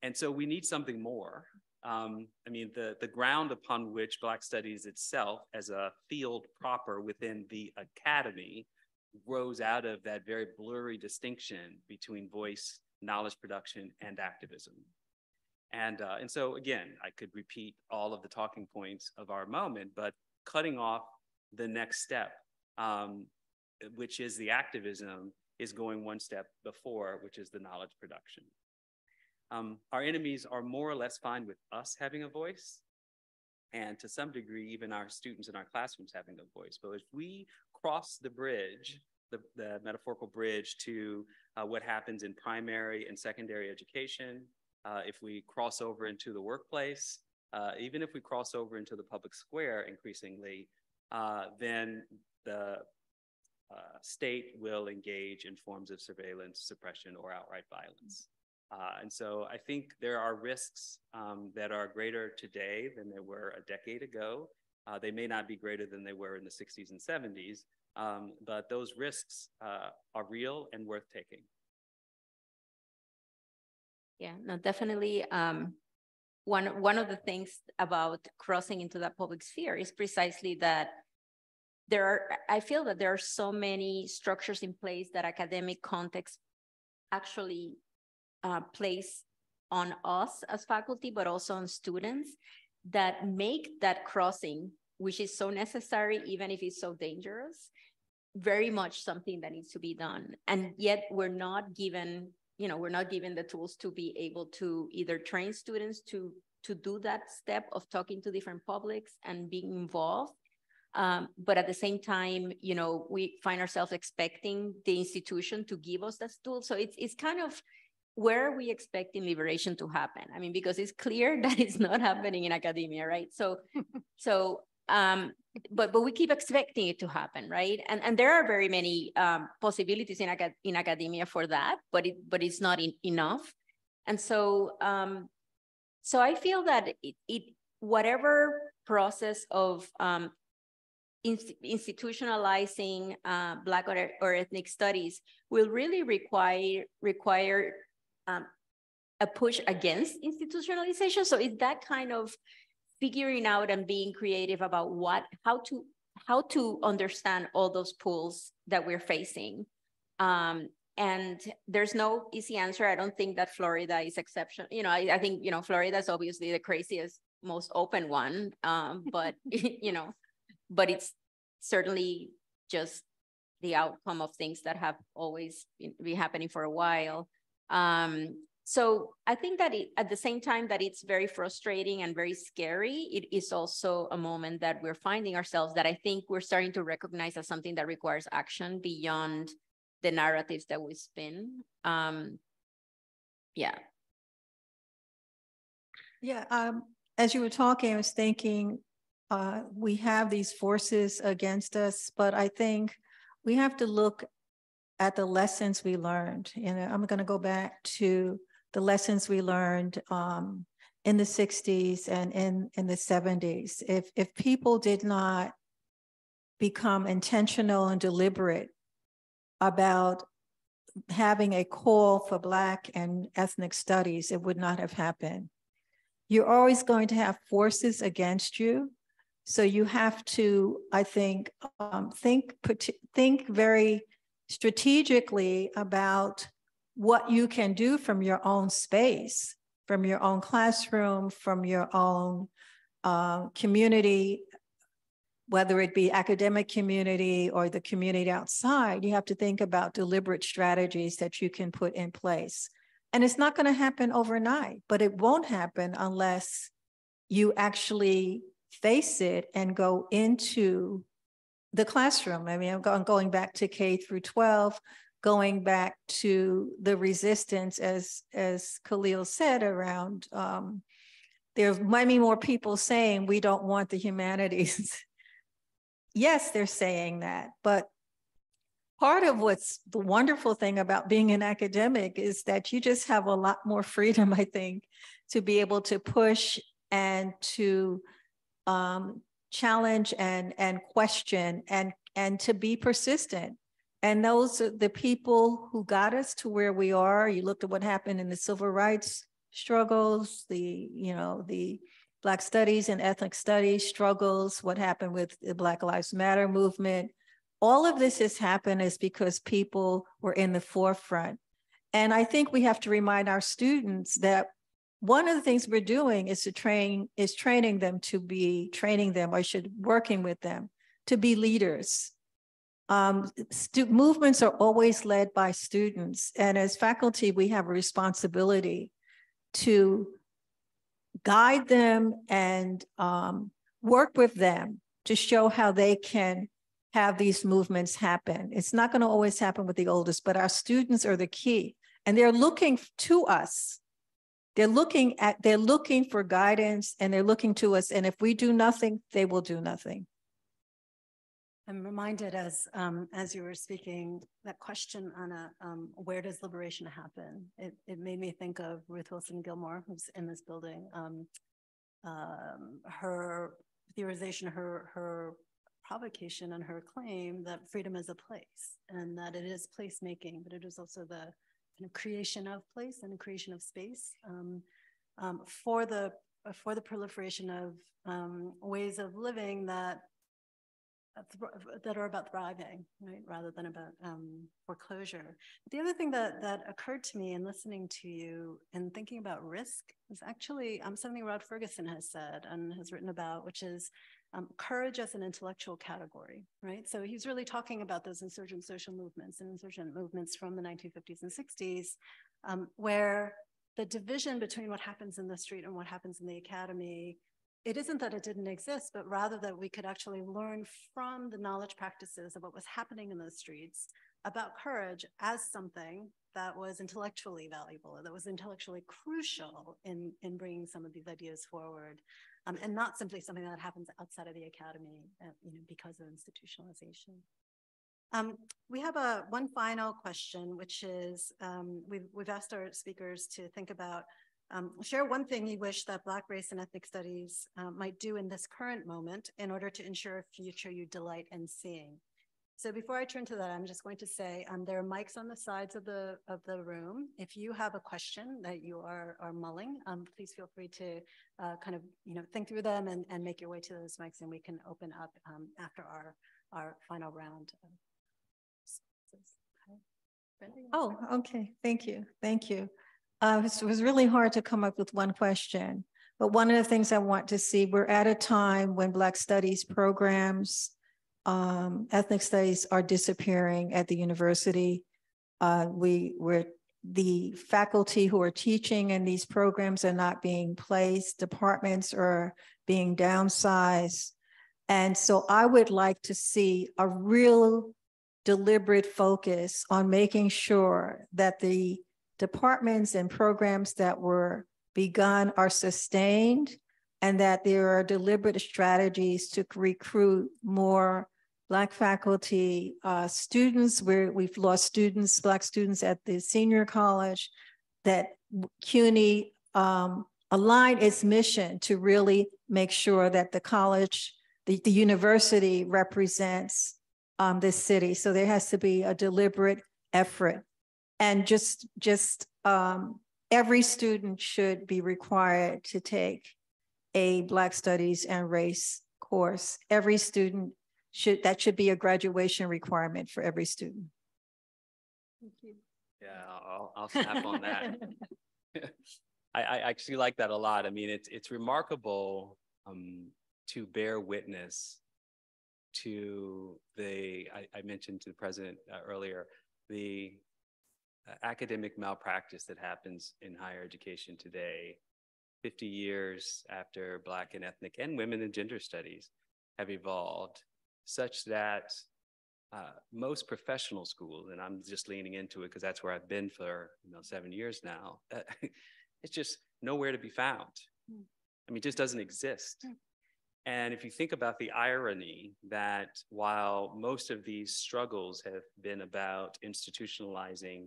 [SPEAKER 5] And so we need something more. Um, I mean, the, the ground upon which Black Studies itself, as a field proper within the academy, grows out of that very blurry distinction between voice, knowledge production, and activism. And, uh, and so, again, I could repeat all of the talking points of our moment, but cutting off the next step, um, which is the activism, is going one step before, which is the knowledge production. Um, our enemies are more or less fine with us having a voice, and to some degree, even our students in our classrooms having a voice. But if we cross the bridge, the, the metaphorical bridge to uh, what happens in primary and secondary education, uh, if we cross over into the workplace, uh, even if we cross over into the public square increasingly, uh, then the uh, state will engage in forms of surveillance, suppression, or outright violence. Uh, and so I think there are risks um, that are greater today than they were a decade ago. Uh, they may not be greater than they were in the 60s and 70s, um, but those risks uh, are real and worth taking.
[SPEAKER 4] Yeah, no, definitely. Um, one one of the things about crossing into that public sphere is precisely that there are. I feel that there are so many structures in place that academic context actually uh, place on us as faculty, but also on students that make that crossing, which is so necessary, even if it's so dangerous, very much something that needs to be done. And yet we're not given, you know, we're not given the tools to be able to either train students to to do that step of talking to different publics and being involved. Um, but at the same time, you know, we find ourselves expecting the institution to give us that tool. So it's it's kind of where are we expecting liberation to happen? I mean, because it's clear [LAUGHS] that it's not happening in academia, right? So, [LAUGHS] so, um, but but we keep expecting it to happen, right? And and there are very many um, possibilities in acad in academia for that, but it but it's not in, enough. And so, um, so I feel that it, it whatever process of um, institutionalizing uh, Black or, or, ethnic studies will really require require um, a push against institutionalization. So it's that kind of figuring out and being creative about what, how to, how to understand all those pools that we're facing. Um, and there's no easy answer. I don't think that Florida is exception. You know, I, I think, you know, Florida is obviously the craziest, most open one. Um, but, [LAUGHS] you know, but it's certainly just the outcome of things that have always been happening for a while. Um, so I think that it, at the same time that it's very frustrating and very scary, it is also a moment that we're finding ourselves that I think we're starting to recognize as something that requires action beyond the narratives that we spin. Um, yeah.
[SPEAKER 6] Yeah. Um, as you were talking, I was thinking uh, we have these forces against us, but I think we have to look at the lessons we learned. And I'm going to go back to the lessons we learned um, in the 60s and in, in the 70s. If, if people did not become intentional and deliberate about having a call for Black and ethnic studies, it would not have happened. You're always going to have forces against you. So you have to, I think, um, think, think very strategically about what you can do from your own space, from your own classroom, from your own uh, community, whether it be academic community or the community outside, you have to think about deliberate strategies that you can put in place. And it's not going to happen overnight, but it won't happen unless you actually face it and go into the classroom. I mean, I'm going, back to K through 12, going back to the resistance, as as Khalil said, around um, there's many more people saying we don't want the humanities. [LAUGHS] yes, they're saying that, but part of what's the wonderful thing about being an academic is that you just have a lot more freedom, [LAUGHS] I think, to be able to push and to um, challenge and and question and and to be persistent. And those are the people who got us to where we are. You looked at what happened in the civil rights struggles, the, you know, the Black studies and ethnic studies struggles, what happened with the Black Lives Matter movement. All of this has happened is because people were in the forefront. And I think we have to remind our students that one of the things we're doing is to train, is training them to be, training them, or should working with them to be leaders. Um, movements are always led by students. And as faculty, we have a responsibility to guide them and um, work with them to show how they can have these movements happen. It's not going to always happen with the oldest, but our students are the key. And they're looking to us. They're looking at, they're looking for guidance and they're looking to us. And if we do nothing, they will do nothing.
[SPEAKER 3] I'm reminded as um, as you were speaking that question, Ana, um, where does liberation happen? It, it made me think of Ruth Wilson Gilmore, who's in this building. Um, um, her theorization, her her provocation, and her claim that freedom is a place, and that it is placemaking, but it is also the kind of creation of place and a creation of space um, um, for the for the proliferation of ways of living that that are about thriving, right, rather than about um, foreclosure. The other thing that that occurred to me in listening to you and thinking about risk is actually um, something Rod Ferguson has said and has written about, which is um, courage as an intellectual category, right? So he's really talking about those insurgent social movements and insurgent movements from the 1950s and 60s, um, where the division between what happens in the street and what happens in the academy it isn't that it didn't exist, but rather that we could actually learn from the knowledge practices of what was happening in those streets about courage as something that was intellectually valuable, that was intellectually crucial in, in bringing some of these ideas forward, um, and not simply something that happens outside of the academy uh, you know, because of institutionalization. Um, we have a one final question, which is um, we've, we've asked our speakers to think about um, share one thing you wish that Black race and ethnic studies uh, might do in this current moment in order to ensure a future you delight in seeing. So before I turn to that, I'm just going to say um, there are mics on the sides of the of the room. If you have a question that you are are mulling, um, please feel free to uh, kind of you know think through them and, and make your way to those mics, and we can open up um, after our our final round.
[SPEAKER 6] Oh, okay. Thank you. Thank you. Uh, it was really hard to come up with one question. But one of the things I want to see, we're at a time when Black studies programs, um, ethnic studies are disappearing at the university. Uh, we, we're, the faculty who are teaching in these programs are not being placed, departments are being downsized. And so I would like to see a real deliberate focus on making sure that the departments and programs that were begun are sustained and that there are deliberate strategies to recruit more Black faculty, uh, students, we've lost students, Black students at the senior college, that CUNY um, aligned its mission to really make sure that the college, the, the university represents um, this city. So there has to be a deliberate effort and just just um, every student should be required to take a Black Studies and Race course. Every student should that should be a graduation requirement for every student.
[SPEAKER 5] Thank you. Yeah, I'll, I'll snap on that. [LAUGHS] I, I, actually like that a lot. I mean, it's it's remarkable um, to bear witness to the I, I mentioned to the president uh, earlier the uh, academic malpractice that happens in higher education today, 50 years after Black and ethnic and women and gender studies have evolved. Such that uh, most professional schools, and I'm just leaning into it because that's where I've been for you know seven years now. Uh, [LAUGHS] it's just nowhere to be found. Mm. I mean, it just doesn't exist. Mm. And if you think about the irony that while most of these struggles have been about institutionalizing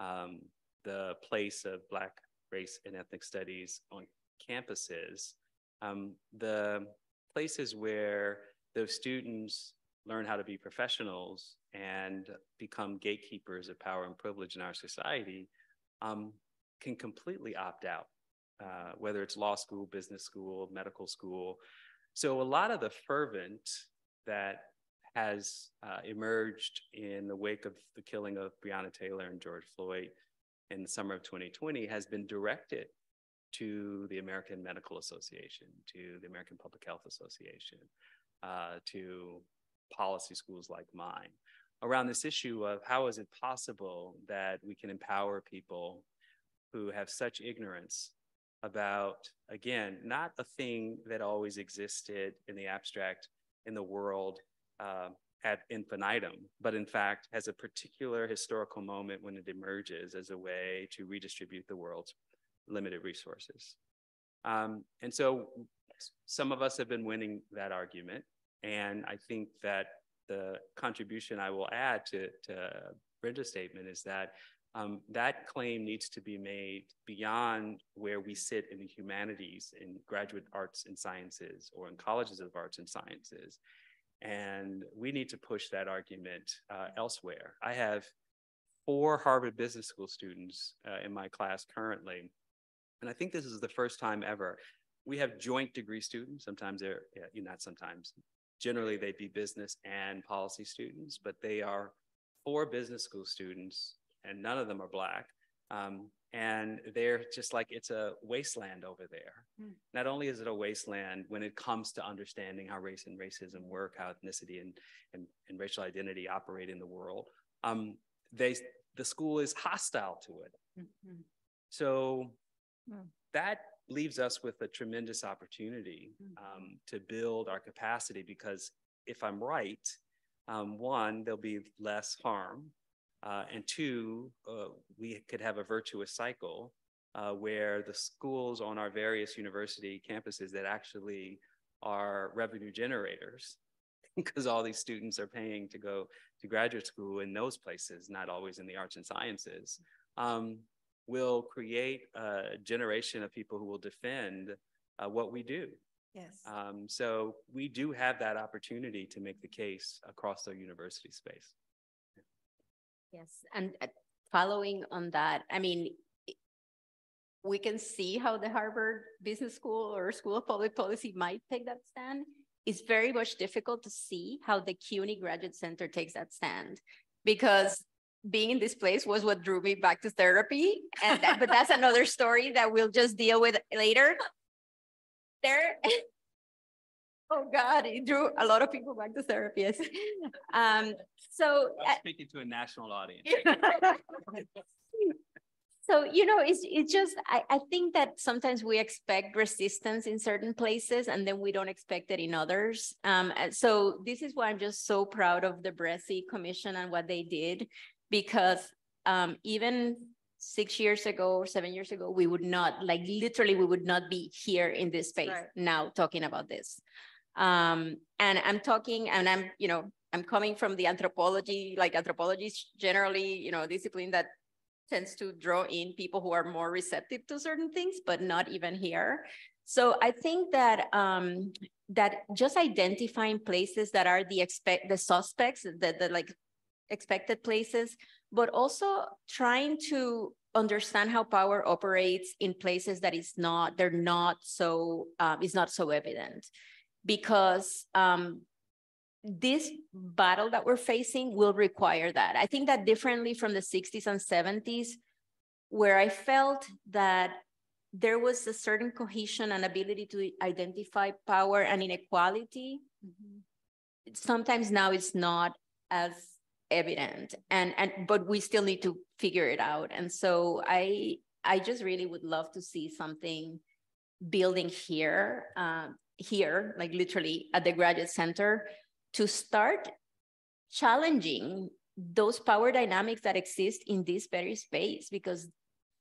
[SPEAKER 5] um, the place of Black race and ethnic studies on campuses, um, the places where those students learn how to be professionals and become gatekeepers of power and privilege in our society um, can completely opt out, uh, whether it's law school, business school, medical school. So a lot of the fervent that has uh, emerged in the wake of the killing of Breonna Taylor and George Floyd in the summer of 2020 has been directed to the American Medical Association, to the American Public Health Association, uh, to policy schools like mine around this issue of how is it possible that we can empower people who have such ignorance about, again, not a thing that always existed in the abstract in the world uh, at infinitum, but in fact has a particular historical moment when it emerges as a way to redistribute the world's limited resources. Um, and so some of us have been winning that argument. And I think that the contribution I will add to, to Brenda's statement is that um, that claim needs to be made beyond where we sit in the humanities, in graduate arts and sciences, or in colleges of arts and sciences. And we need to push that argument uh, elsewhere. I have four Harvard Business School students uh, in my class currently. And I think this is the first time ever. We have joint degree students. Sometimes they're, yeah, not sometimes, generally they'd be business and policy students, but they are four business school students and none of them are black. Um, and they're just like it's a wasteland over there. Mm. Not only is it a wasteland when it comes to understanding how race and racism work, how ethnicity and, and, and racial identity operate in the world, um, they the school is hostile to it. Mm-hmm. So mm. that leaves us with a tremendous opportunity mm-hmm. um, to build our capacity because if I'm right, um, one, there'll be less harm uh, and two, uh, we could have a virtuous cycle uh, where the schools on our various university campuses that actually are revenue generators, [LAUGHS] because all these students are paying to go to graduate school in those places, not always in the arts and sciences, um, will create a generation of people who will defend uh, what we do.
[SPEAKER 6] Yes.
[SPEAKER 5] Um, so we do have that opportunity to make the case across the university space.
[SPEAKER 4] Yes, and uh, following on that, I mean, we can see how the Harvard Business School or School of Public Policy might take that stand. It's very much difficult to see how the CUNY Graduate Center takes that stand because being in this place was what drew me back to therapy. And that, but that's another story that we'll just deal with later. There, [LAUGHS] oh God, it drew a lot of people back to therapy. Yes. Um, so
[SPEAKER 5] I'm uh, speaking to a national audience. [LAUGHS]
[SPEAKER 4] so you know it's it's just I, I think that sometimes we expect resistance in certain places and then we don't expect it in others um so this is why i'm just so proud of the BRESI commission and what they did because um even six years ago or seven years ago we would not like literally we would not be here in this space right. now talking about this um and i'm talking and i'm you know I'm coming from the anthropology, like anthropology is generally, you know, discipline that tends to draw in people who are more receptive to certain things, but not even here. So I think that um, that just identifying places that are the expect the suspects, the, the like expected places, but also trying to understand how power operates in places that is not they're not so um, is not so evident because um, this battle that we're facing will require that. I think that differently from the 60s and 70s, where I felt that there was a certain cohesion and ability to identify power and inequality. Mm-hmm. Sometimes now it's not as evident and and but we still need to figure it out and so i i just really would love to see something building here uh, here like literally at the graduate center to start challenging those power dynamics that exist in this very space because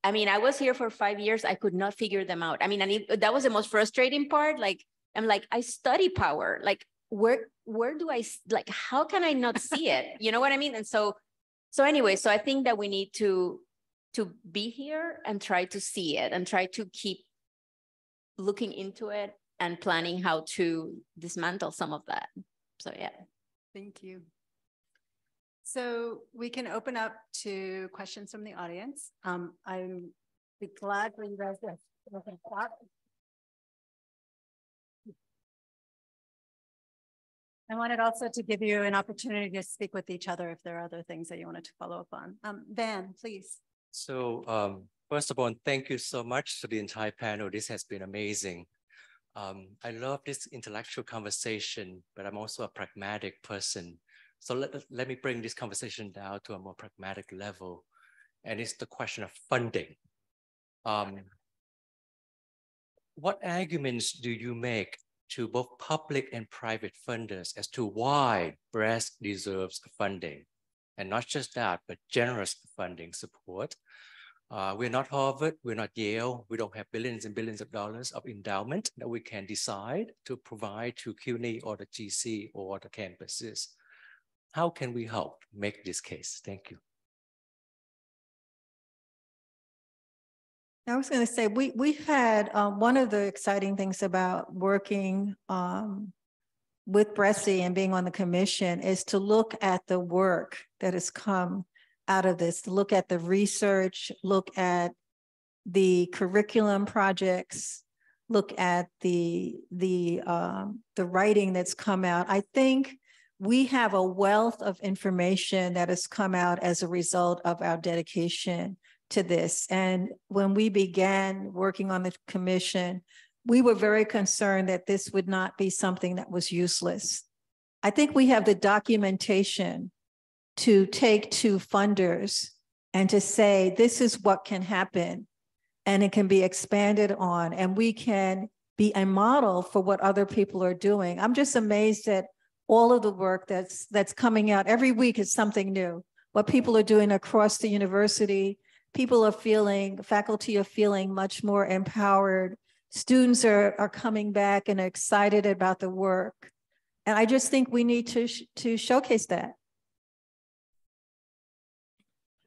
[SPEAKER 4] I mean, I was here for five years. I could not figure them out. I mean, and it, that was the most frustrating part. Like, I'm like, I study power. Like, where where do I like? How can I not see it? You know what I mean? And so, so anyway, so I think that we need to to be here and try to see it and try to keep looking into it and planning how to dismantle some of that. So yeah.
[SPEAKER 3] Thank you. So we can open up to questions from the audience. Um, I'm glad for you guys to I wanted also to give you an opportunity to speak with each other if there are other things that you wanted to follow up on. Um, Van, please.
[SPEAKER 7] So um, first of all, thank you so much to the entire panel. This has been amazing. Um, I love this intellectual conversation, but I'm also a pragmatic person. So let, let me bring this conversation down to a more pragmatic level. And it's the question of funding. Um, what arguments do you make to both public and private funders as to why BRES deserves funding? And not just that, but generous funding support. Uh, we're not Harvard, we're not Yale, we don't have billions and billions of dollars of endowment that we can decide to provide to CUNY or the GC or the campuses. How can we help make this case? Thank you.
[SPEAKER 6] I was going to say we we had um, one of the exciting things about working um, with BRESI and being on the commission is to look at the work that has come out of this, to look at the research, look at the curriculum projects, look at the the um, the writing that's come out. I think we have a wealth of information that has come out as a result of our dedication to this. And when we began working on the commission, we were very concerned that this would not be something that was useless. I think we have the documentation to take to funders and to say, this is what can happen and it can be expanded on and we can be a model for what other people are doing. I'm just amazed at all of the work that's that's coming out every week is something new what people are doing across the university people are feeling faculty are feeling much more empowered students are are coming back and excited about the work and i just think we need to sh- to showcase that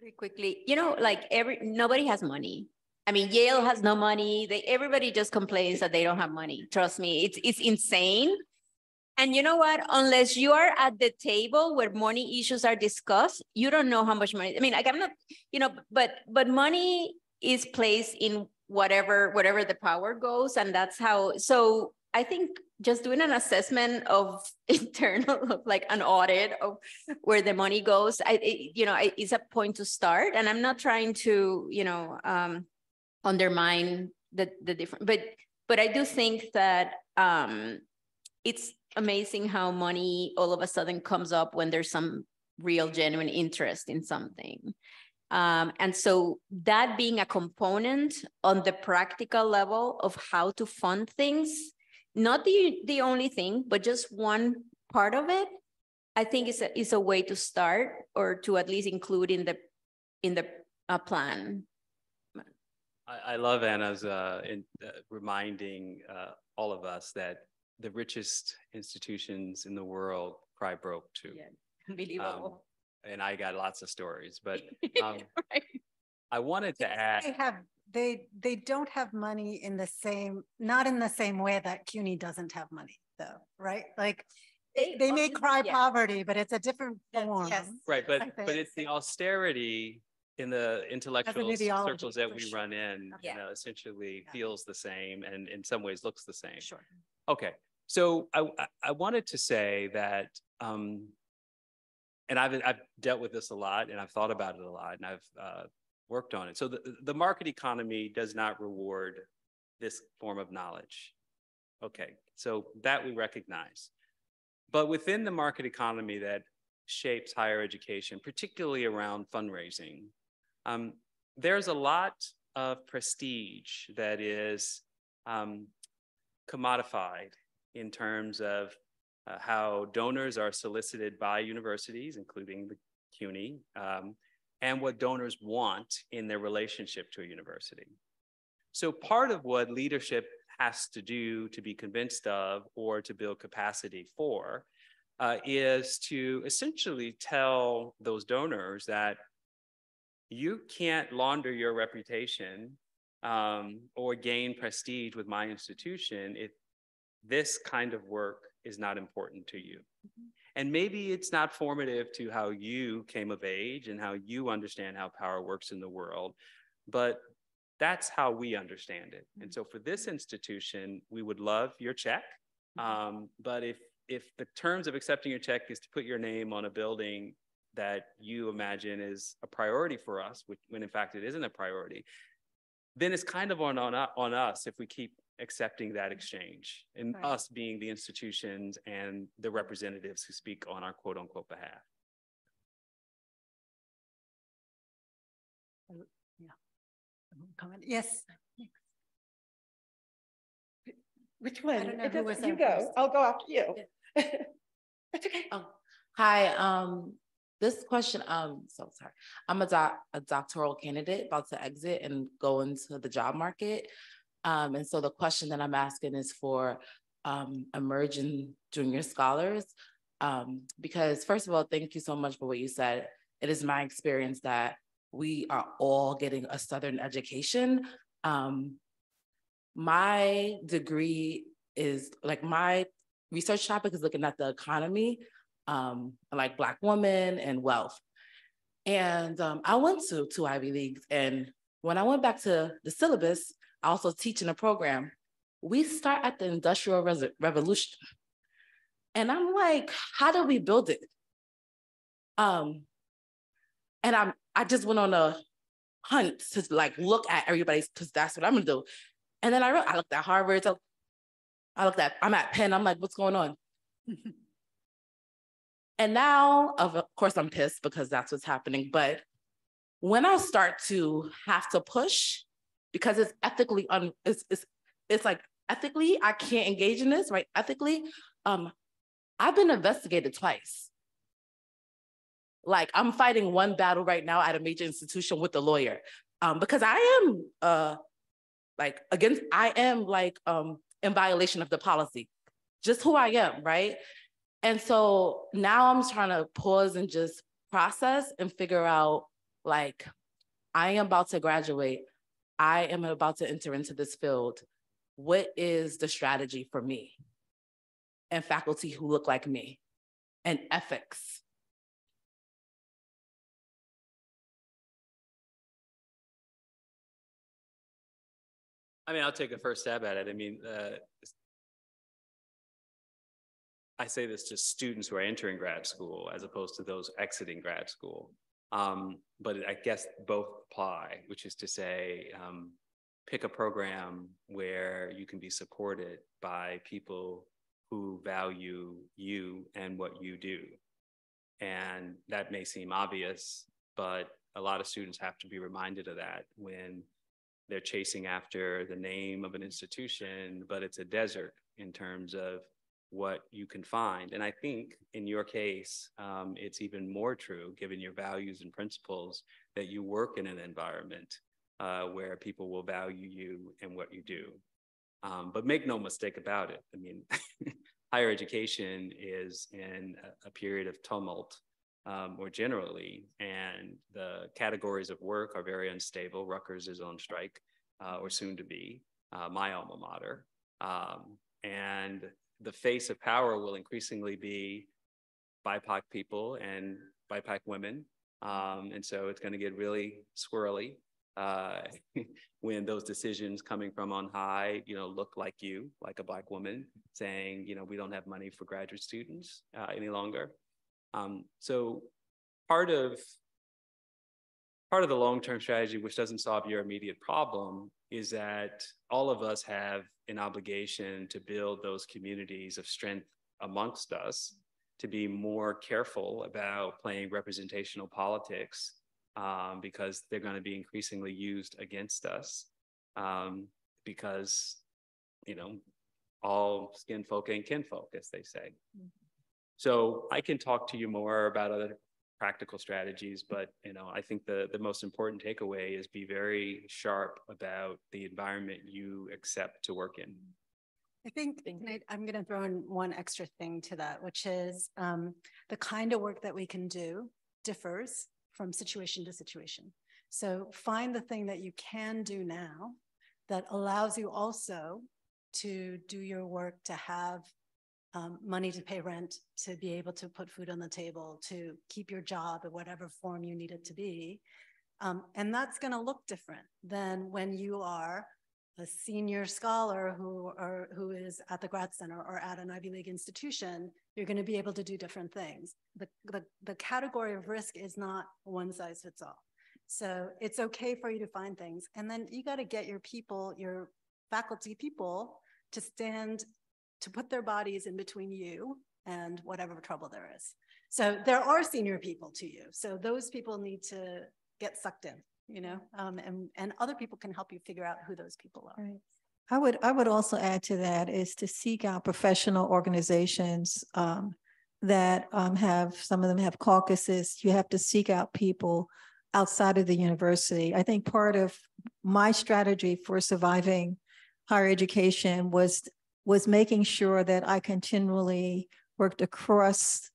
[SPEAKER 4] very quickly you know like every nobody has money I mean, Yale has no money. They everybody just complains that they don't have money. Trust me, it's it's insane. And you know what? Unless you are at the table where money issues are discussed, you don't know how much money. I mean, like I'm not, you know, but but money is placed in whatever whatever the power goes, and that's how. So I think just doing an assessment of [LAUGHS] internal, of like an audit of where the money goes, I it, you know, is a point to start. And I'm not trying to, you know, um, undermine the the different, but but I do think that um, it's amazing how money all of a sudden comes up when there's some real genuine interest in something. Um, and so that being a component on the practical level of how to fund things, not the, the only thing, but just one part of it, I think is a, is a way to start or to at least include in the in the uh, plan.
[SPEAKER 5] I, I love Ana's uh, in, uh, reminding uh, all of us that the richest institutions in the world cry broke too. Yeah, [LAUGHS]
[SPEAKER 4] unbelievable.
[SPEAKER 5] Um, and I got lots of stories, but [LAUGHS] um,
[SPEAKER 4] right.
[SPEAKER 5] I wanted to add.
[SPEAKER 3] They have they they don't have money in the same not in the same way that CUNY doesn't have money though, right? Like they, they may cry yeah. poverty, but it's a different form. Yes.
[SPEAKER 5] Right, but but it's the austerity in the intellectual circles that we sure. run in, yeah. you know, essentially yeah. feels the same and in some ways looks the same.
[SPEAKER 3] Sure.
[SPEAKER 5] Okay, so I, I wanted to say that, um, and I've, I've dealt with this a lot and I've thought about it a lot and I've uh, worked on it. So the, the market economy does not reward this form of knowledge. Okay, so that we recognize. But within the market economy that shapes higher education, particularly around fundraising, um, there's a lot of prestige that is um, commodified in terms of uh, how donors are solicited by universities, including the CUNY, um, and what donors want in their relationship to a university. So part of what leadership has to do to be convinced of or to build capacity for uh, is to essentially tell those donors that you can't launder your reputation um, or gain prestige with my institution if this kind of work is not important to you. Mm-hmm. And maybe it's not formative to how you came of age and how you understand how power works in the world, but that's how we understand it. And so for this institution, we would love your check. Mm-hmm. Um, but if if the terms of accepting your check is to put your name on a building that you imagine is a priority for us, which, when in fact it isn't a priority, then it's kind of on, on, on us if we keep accepting that exchange and right. us being the institutions and the representatives who speak on our quote unquote behalf.
[SPEAKER 3] Yeah. Comment. Yes.
[SPEAKER 8] Which one?
[SPEAKER 3] I don't know who was
[SPEAKER 8] You
[SPEAKER 3] there
[SPEAKER 8] go.
[SPEAKER 3] first.
[SPEAKER 8] I'll go after you. [LAUGHS] That's okay.
[SPEAKER 9] Oh, hi. Um, this question. Um, so sorry. I'm a doc, a doctoral candidate about to exit and go into the job market. Um, and so the question that I'm asking is for um, emerging junior scholars. Um, because first of all, thank you so much for what you said. It is my experience that we are all getting a Southern education. Um, my degree is like my research topic is looking at the economy, um, like Black women and wealth. And um, I went to two Ivy Leagues. And when I went back to the syllabus, also teach in a program. We start at the Industrial Re Revolution. And I'm like, how do we build it? Um, and I'm I just went on a hunt to like look at everybody's because that's what I'm gonna do. And then I wrote, I looked at Harvard. So I looked at, I'm at Penn. I'm like, what's going on? [LAUGHS] and now, of course, I'm pissed because that's what's happening. But when I start to have to push, because it's ethically un, it's, it's, it's like ethically, I can't engage in this, right? Ethically, um, I've been investigated twice. Like I'm fighting one battle right now at a major institution with a lawyer um, because I am uh, like against i am like um in violation of the policy just who i am right and so now i'm trying to pause and just process and figure out like i am about to graduate i am about to enter into this field what is the strategy for me and faculty who look like me and ethics
[SPEAKER 5] I mean, I'll take a first stab at it. I mean, uh, I say this to students who are entering grad school as opposed to those exiting grad school. Um, but I guess both apply, which is to say, um, pick a program where you can be supported by people who value you and what you do. And that may seem obvious, but a lot of students have to be reminded of that when they're chasing after the name of an institution, but it's a desert in terms of what you can find. And I think in your case, um, it's even more true given your values and principles that you work in an environment uh, where people will value you and what you do. Um, but make no mistake about it. I mean, [LAUGHS] higher education is in a, period of tumult um, more generally. And the categories of work are very unstable. Rutgers is on strike, uh, or soon to be, uh, my alma mater. Um, and the face of power will increasingly be BIPOC people and BIPOC women. Um, and so it's going to get really swirly uh, [LAUGHS] when those decisions coming from on high, you know, look like you, like a Black woman, saying, you know, we don't have money for graduate students uh, any longer. Um, so part of part of the long-term strategy, which doesn't solve your immediate problem, is that all of us have an obligation to build those communities of strength amongst us to be more careful about playing representational politics um, because they're going to be increasingly used against us um, because you know all skin folk and kinfolk, as they say. So I can talk to you more about other practical strategies, but you know, I think the the most important takeaway is be very sharp about the environment you accept to work in.
[SPEAKER 3] I think I, am going to throw in one extra thing to that, which is um, the kind of work that we can do differs from situation to situation. So find the thing that you can do now that allows you also to do your work to have um, money to pay rent, to be able to put food on the table, to keep your job in whatever form you need it to be. Um, and that's going to look different than when you are a senior scholar who are who is at the grad center or at an Ivy League institution, you're going to be able to do different things. The, the, the category of risk is not one size fits all. So it's okay for you to find things. And then you got to get your people, your faculty people to stand, to put their bodies in between you and whatever trouble there is. So there are senior people to you. So those people need to get sucked in, you know, um, and, and other people can help you figure out who those people are.
[SPEAKER 6] Right. I would I would also add to that is to seek out professional organizations um, that um, have some of them have caucuses. You have to seek out people outside of the university. I think part of my strategy for surviving higher education was was making sure that I continually worked across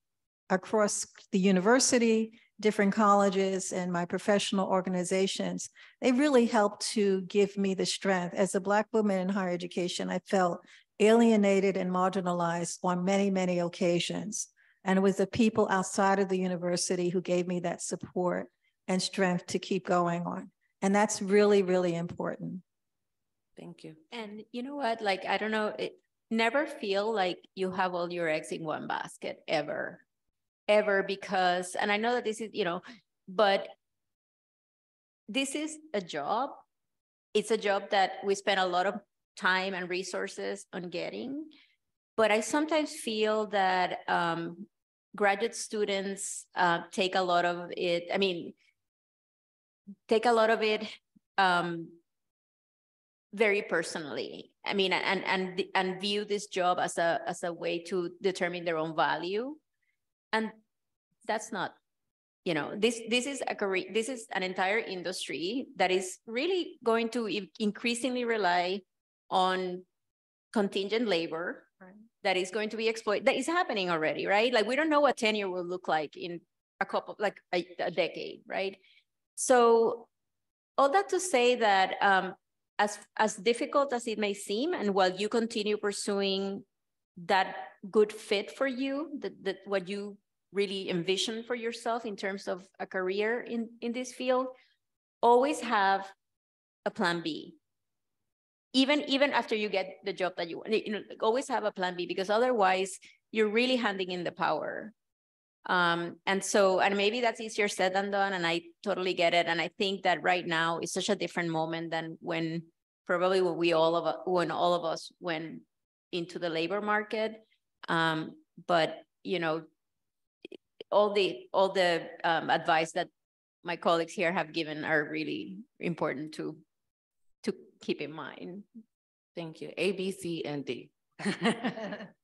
[SPEAKER 6] across the university, different colleges, and my professional organizations. They really helped to give me the strength. As a Black woman in higher education, I felt alienated and marginalized on many, many occasions. And it was the people outside of the university who gave me that support and strength to keep going on. And that's really, really important.
[SPEAKER 9] Thank you.
[SPEAKER 4] And you know what? Like, I don't know, it, never feel like you have all your eggs in one basket ever, ever, because, and I know that this is, you know, but this is a job. It's a job that we spend a lot of time and resources on getting. But I sometimes feel that um, graduate students uh, take a lot of it. I mean, take a lot of it um, very personally. I mean, and and and view this job as a as a way to determine their own value, and that's not, you know, this this is a career. This is an entire industry that is really going to increasingly rely on contingent labor right. that is going to be exploited. That is happening already, right? Like we don't know what tenure will look like in a couple, like a, a decade, right? So all that to say that um, as, as difficult as it may seem, and while you continue pursuing that good fit for you, that, that what you really envision for yourself in terms of a career in, in this field, always have a plan B. Even, even after you get the job that you want, you know, always have a plan B because otherwise you're really handing in the power um, and so, and maybe that's easier said than done, and I totally get it. And I think that right now is such a different moment than when probably when we all of when all of us went into the labor market. Um, but you know, all the all the um, advice that my colleagues here have given are really important to to keep in mind.
[SPEAKER 9] Thank you. A, B, C, and D. [LAUGHS] [LAUGHS]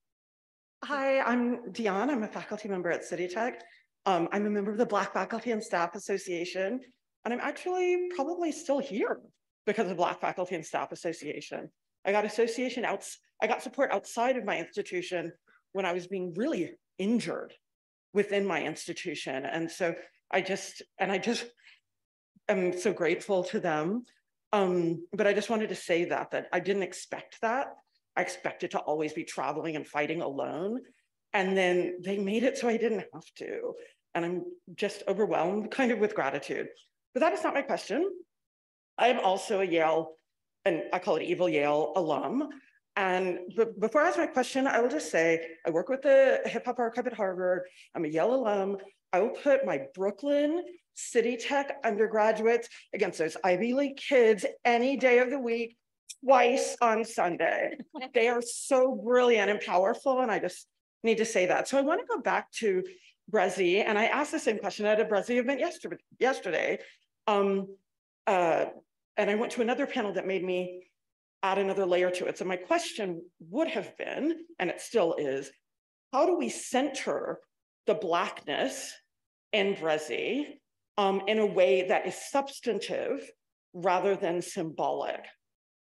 [SPEAKER 8] Hi, I'm Dion. I'm a faculty member at City Tech. Um, I'm a member of the Black Faculty and Staff Association, and I'm actually probably still here because of Black Faculty and Staff Association. I got association outs, I got support outside of my institution when I was being really injured within my institution. And so I just, and I just am so grateful to them. Um, but I just wanted to say that, that I didn't expect that. I expected to always be traveling and fighting alone. And then they made it so I didn't have to. And I'm just overwhelmed kind of with gratitude. But that is not my question. I am also a Yale, and I call it evil Yale alum. And before I ask my question, I will just say I work with the hip hop archive at Harvard. I'm a Yale alum. I will put my Brooklyn City Tech undergraduates against those Ivy League kids any day of the week twice on Sunday. they are so brilliant and powerful. And I just need to say that. So I want to go back to BRESI. And I asked the same question at a BRESI event yesterday. yesterday. Um, uh, and I went to another panel that made me add another layer to it. So my question would have been, and it still is, how do we center the Blackness in BRESI um, in a way that is substantive rather than symbolic?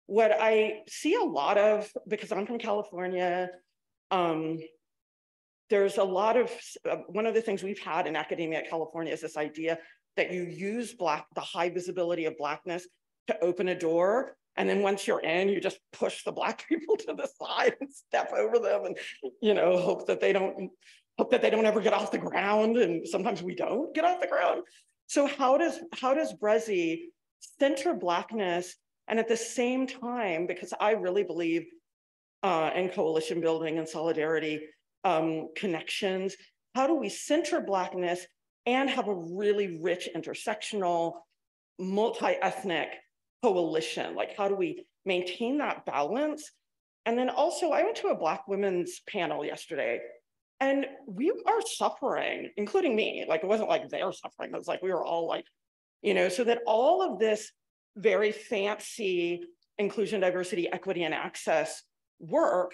[SPEAKER 8] What I see a lot of, because I'm from California, um, there's a lot of, uh, one of the things we've had in academia at California is this idea that you use black, the high visibility of blackness to open a door. And then once you're in, you just push the black [LAUGHS] people to the side and step over them and, you know, hope that they don't, hope that they don't ever get off the ground. And sometimes we don't get off the ground. So how does, how does BRESI center blackness and at the same time, because I really believe uh, in coalition building and solidarity um, connections, how do we center blackness and have a really rich intersectional, multi-ethnic coalition? Like how do we maintain that balance? And then also I went to a Black women's panel yesterday and we are suffering, including me. Like it wasn't like they're suffering, it was like we were all like, you know, so that all of this very fancy inclusion, diversity, equity, and access work,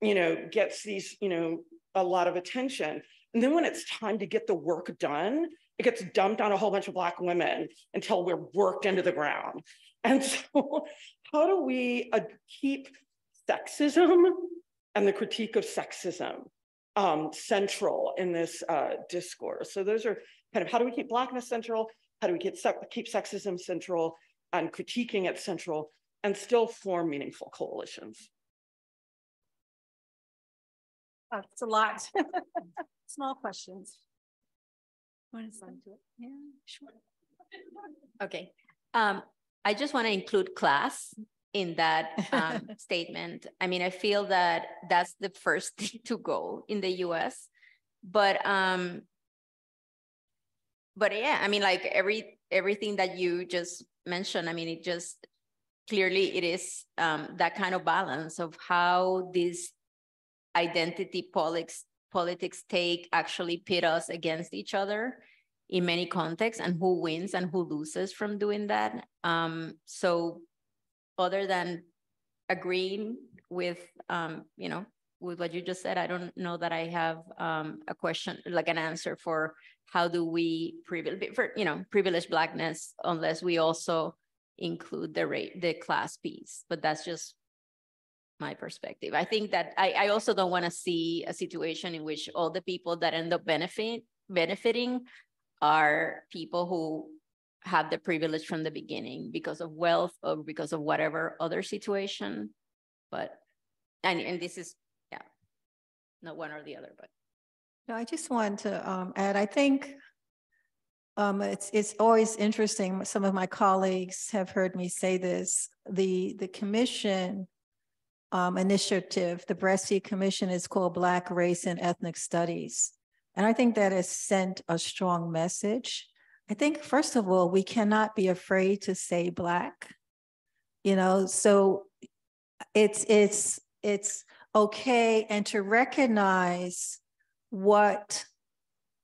[SPEAKER 8] you know, gets these, you know, a lot of attention. And then when it's time to get the work done, it gets dumped on a whole bunch of Black women until we're worked into the ground. And [LAUGHS] so, how do we uh, keep sexism and the critique of sexism um, central in this uh, discourse? So, those are kind of how do we keep Blackness central? How do we keep, keep sexism central and critiquing at central and still form meaningful coalitions?
[SPEAKER 6] That's a lot. [LAUGHS] Small questions. Want to send to it? Yeah, sure.
[SPEAKER 4] Okay. Um, I just want to include class in that um, [LAUGHS] statement. I mean, I feel that that's the first [LAUGHS] thing to go in the US. But um, but yeah, I mean, like every everything that you just mentioned, I mean, it just clearly it is um, that kind of balance of how these identity politics politics take actually pit us against each other in many contexts and who wins and who loses from doing that. Um, so other than agreeing with, um, you know, with what you just said, I don't know that I have um, a question, like an answer for how do we privilege, for, you know, privilege blackness unless we also include the rate, the class piece, but that's just my perspective. I think that I, I also don't want to see a situation in which all the people that end up benefit benefiting are people who have the privilege from the beginning because of wealth or because of whatever other situation. But and and this is not one or the other, but
[SPEAKER 6] no, I just want to um, add. I think um, it's it's always interesting. Some of my colleagues have heard me say this. The the commission um, initiative, the BRESI Commission, is called Black Race and Ethnic Studies. And I think that has sent a strong message. I think, first of all, we cannot be afraid to say Black. You know, so it's it's it's okay and to recognize what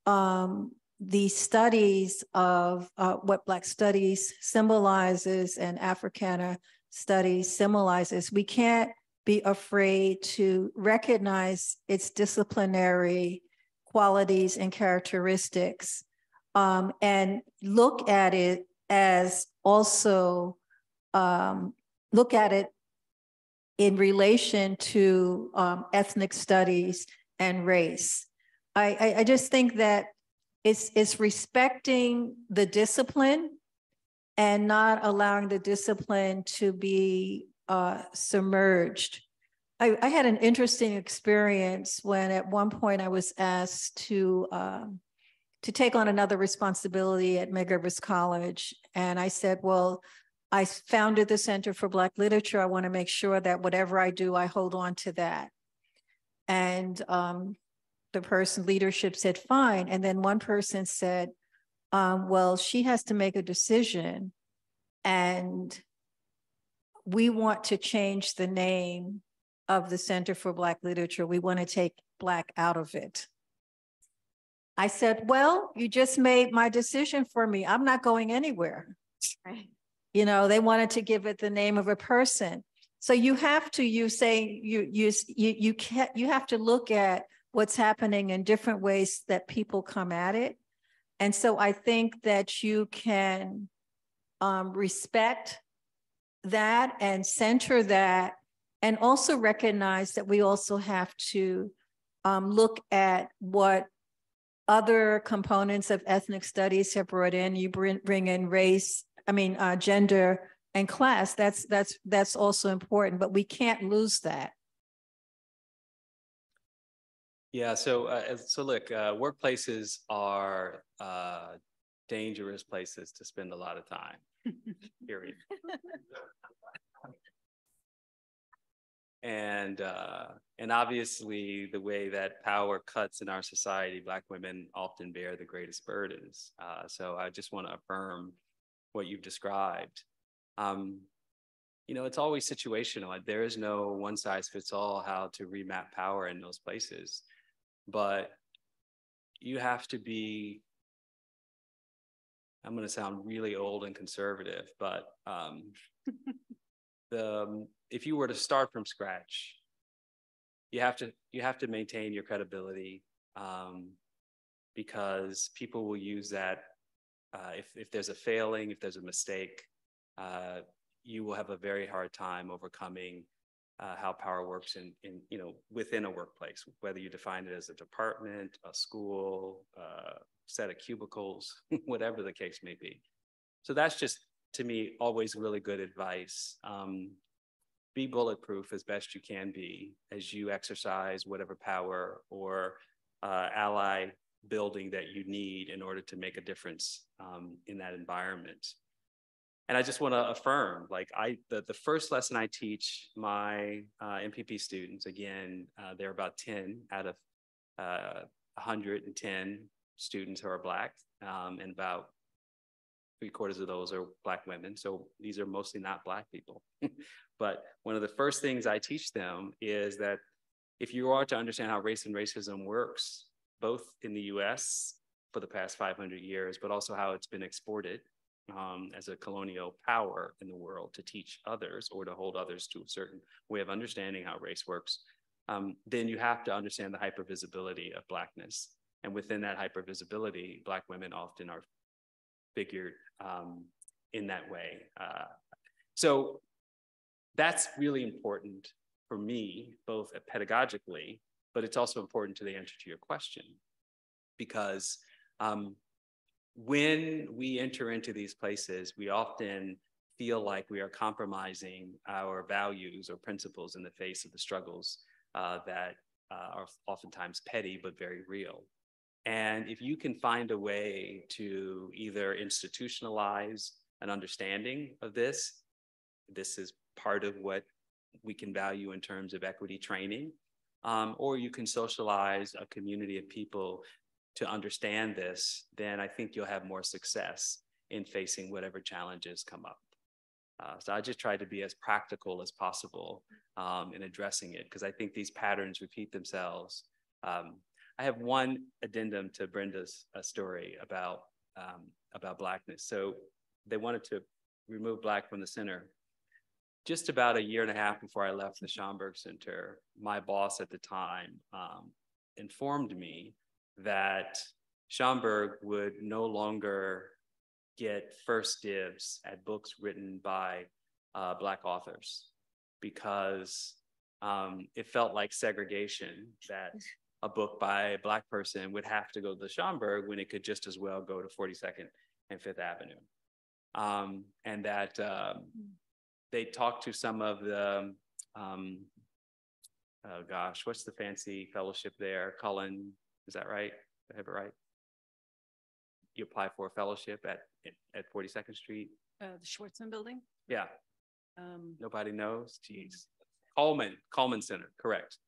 [SPEAKER 6] um, the studies of uh, what Black studies symbolizes and Africana studies symbolizes. We can't be afraid to recognize its disciplinary qualities and characteristics um, and look at it as also um, look at it in relation to um, ethnic studies and race. I, I, I just think that it's, it's respecting the discipline and not allowing the discipline to be uh, submerged. I, I, had an interesting experience when at one point I was asked to um, to take on another responsibility at Medgar College. And I said, well, I founded the Center for Black Literature. I want to make sure that whatever I do, I hold on to that. And um, the person leadership said, fine. And then one person said, um, well, she has to make a decision. And we want to change the name of the Center for Black Literature. We want to take Black out of it. I said, Well, you just made my decision for me. I'm not going anywhere. Right. You know, they wanted to give it the name of a person. So you have to, you say, you, you, you, you can't, you have to look at what's happening in different ways that people come at it. And so I think that you can um, respect that and center that and also recognize that we also have to um, look at what other components of ethnic studies have brought in. You bring, bring in race, I mean, uh, gender and class. That's that's that's also important, but we can't lose that.
[SPEAKER 5] Yeah. So uh, so look, uh, workplaces are uh, dangerous places to spend a lot of time. [LAUGHS] period. and uh, and obviously the way that power cuts in our society, Black women often bear the greatest burdens. Uh, so I just want to affirm what you've described. Um, you know, it's always situational. There is no one size fits all how to remap power in those places, but you have to be. I'm going to sound really old and conservative, but um, [LAUGHS] the um, if you were to start from scratch, you have to you have to maintain your credibility um, because people will use that uh, if if there's a failing, if there's a mistake, uh, you will have a very hard time overcoming uh, how power works in in you know within a workplace, whether you define it as a department, a school, a uh, set of cubicles, [LAUGHS] whatever the case may be. So that's just to me always really good advice. Um, be bulletproof as best you can be as you exercise whatever power or uh, ally building that you need in order to make a difference um, in that environment. And I just want to affirm, like I, the, the first lesson I teach my uh, MPP students, again, uh, they're about 10 out of uh, 110 students who are Black, um, and about three quarters of those are Black women. So these are mostly not Black people. [LAUGHS] but one of the first things I teach them is that if you are to understand how race and racism works, both in the US for the past 500 years, but also how it's been exported um, as a colonial power in the world to teach others or to hold others to a certain way of understanding how race works, um, then you have to understand the hypervisibility of Blackness. And within that hypervisibility, Black women often are figured um, in that way. Uh, so that's really important for me, both pedagogically, but it's also important to the answer to your question because um, when we enter into these places, we often feel like we are compromising our values or principles in the face of the struggles uh, that uh, are oftentimes petty but very real. And if you can find a way to either institutionalize an understanding of this, this is part of what we can value in terms of equity training, um, or you can socialize a community of people to understand this, then I think you'll have more success in facing whatever challenges come up. Uh, so I just try to be as practical as possible um, in addressing it because I think these patterns repeat themselves um, I have one addendum to Brenda's uh, story about um, about blackness. So they wanted to remove black from the center. Just about a year and a half before I left the Schomburg Center, my boss at the time um, informed me that Schomburg would no longer get first dibs at books written by uh, Black authors because um, it felt like segregation that a book by a black person would have to go to the Schomburg when it could just as well go to 42nd and Fifth Avenue. Um, and that um, they talked to some of the, um, oh gosh, what's the fancy fellowship there? Cullen, is that right? I have it right? You apply for a fellowship at at 42nd Street?
[SPEAKER 10] Uh, the Schwarzman Building?
[SPEAKER 5] Yeah.
[SPEAKER 10] Um,
[SPEAKER 5] Nobody knows? Jeez. Coleman Cullman Center, correct.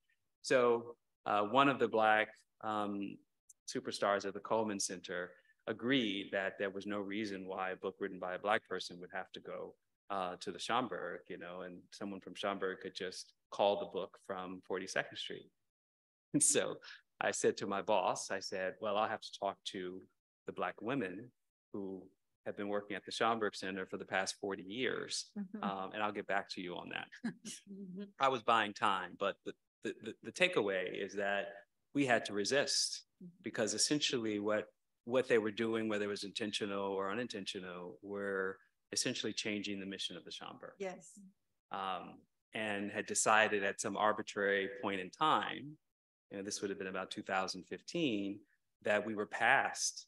[SPEAKER 5] So uh, one of the Black um, superstars at the Cullman Center agreed that there was no reason why a book written by a Black person would have to go uh, to the Schomburg, you know, and someone from Schomburg could just call the book from 42nd Street. [LAUGHS] And so I said to my boss, I said, well, I'll have to talk to the Black women who have been working at the Schomburg Center for the past 40 years.
[SPEAKER 4] Mhm.
[SPEAKER 5] Um, and I'll get back to you on that. [LAUGHS] I was buying time, but the, the, the, the takeaway is that we had to resist because essentially what, what they were doing, whether it was intentional or unintentional, were essentially changing the mission of the Schomburg.
[SPEAKER 6] Yes.
[SPEAKER 5] Um, and had decided at some arbitrary point in time, and this would have been about 2015, that we were past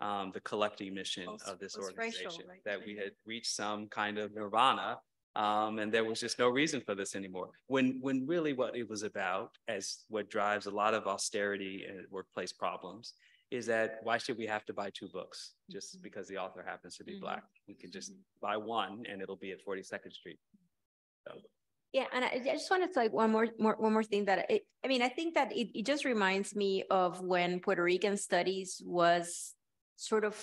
[SPEAKER 5] um, the collecting mission
[SPEAKER 6] Post-
[SPEAKER 5] of this organization,
[SPEAKER 6] right?
[SPEAKER 5] that we had reached some kind of nirvana um, and there was just no reason for this anymore. When, when really what it was about, as what drives a lot of austerity and workplace problems, is that why should we have to buy two books just because the author happens to be
[SPEAKER 4] Mhm.
[SPEAKER 5] black? We can just buy one and it'll be at 42nd Street. So,
[SPEAKER 4] Yeah, and I, I just wanted to like one more, more, one more thing that it, I mean, I think that it, it just reminds me of when Puerto Rican studies was sort of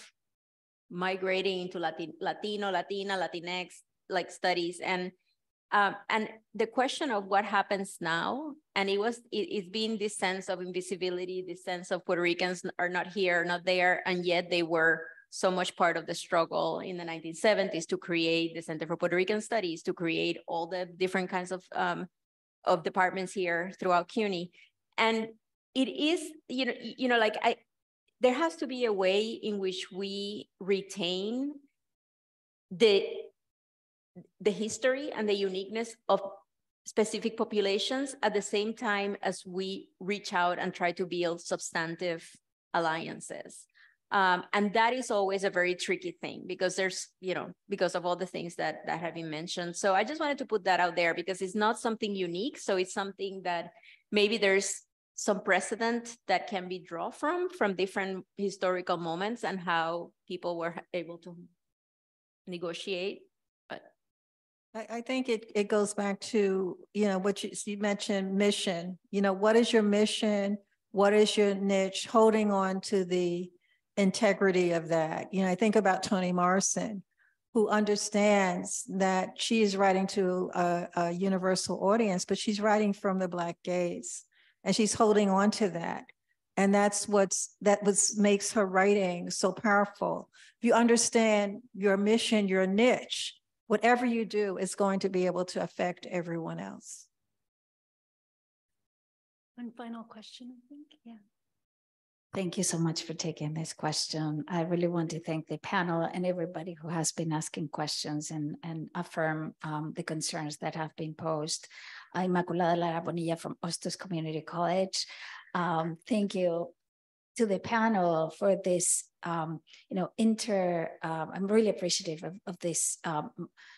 [SPEAKER 4] migrating into Latin, Latino, Latina, Latinx, like studies and um, and the question of what happens now, and it was, it, it's been this sense of invisibility, this sense of Puerto Ricans are not here, not there, and yet they were so much part of the struggle in the 1970s to create the Center for Puerto Rican Studies, to create all the different kinds of um, of departments here throughout CUNY. And it is, you know, you know, like I, there has to be a way in which we retain the the history and the uniqueness of specific populations at the same time as we reach out and try to build substantive alliances. Um, and that is always a very tricky thing because there's, you know, because of all the things that, that have been mentioned. So I just wanted to put that out there because it's not something unique. So it's something that maybe there's some precedent that can be drawn from, from different historical moments and how people were able to negotiate.
[SPEAKER 6] I, I think it, it goes back to, you know, what you, you mentioned mission, you know, what is your mission? What is your niche? Holding on to the integrity of that. You know, I think about Toni Morrison, who understands that she is writing to a, a universal audience, but she's writing from the Black gaze and she's holding on to that. And that's what's that was makes her writing so powerful. If you understand your mission, your niche, whatever you do is going to be able to affect everyone else.
[SPEAKER 10] One final question, I think, yeah.
[SPEAKER 11] Thank you so much for taking this question. I really want to thank the panel and everybody who has been asking questions and, and affirm um, the concerns that have been posed. I'm Inmaculada Lara Bonilla from Hostos Community College. Um, thank you to the panel for this, um, you know, inter, um, I'm really appreciative of, of this, um,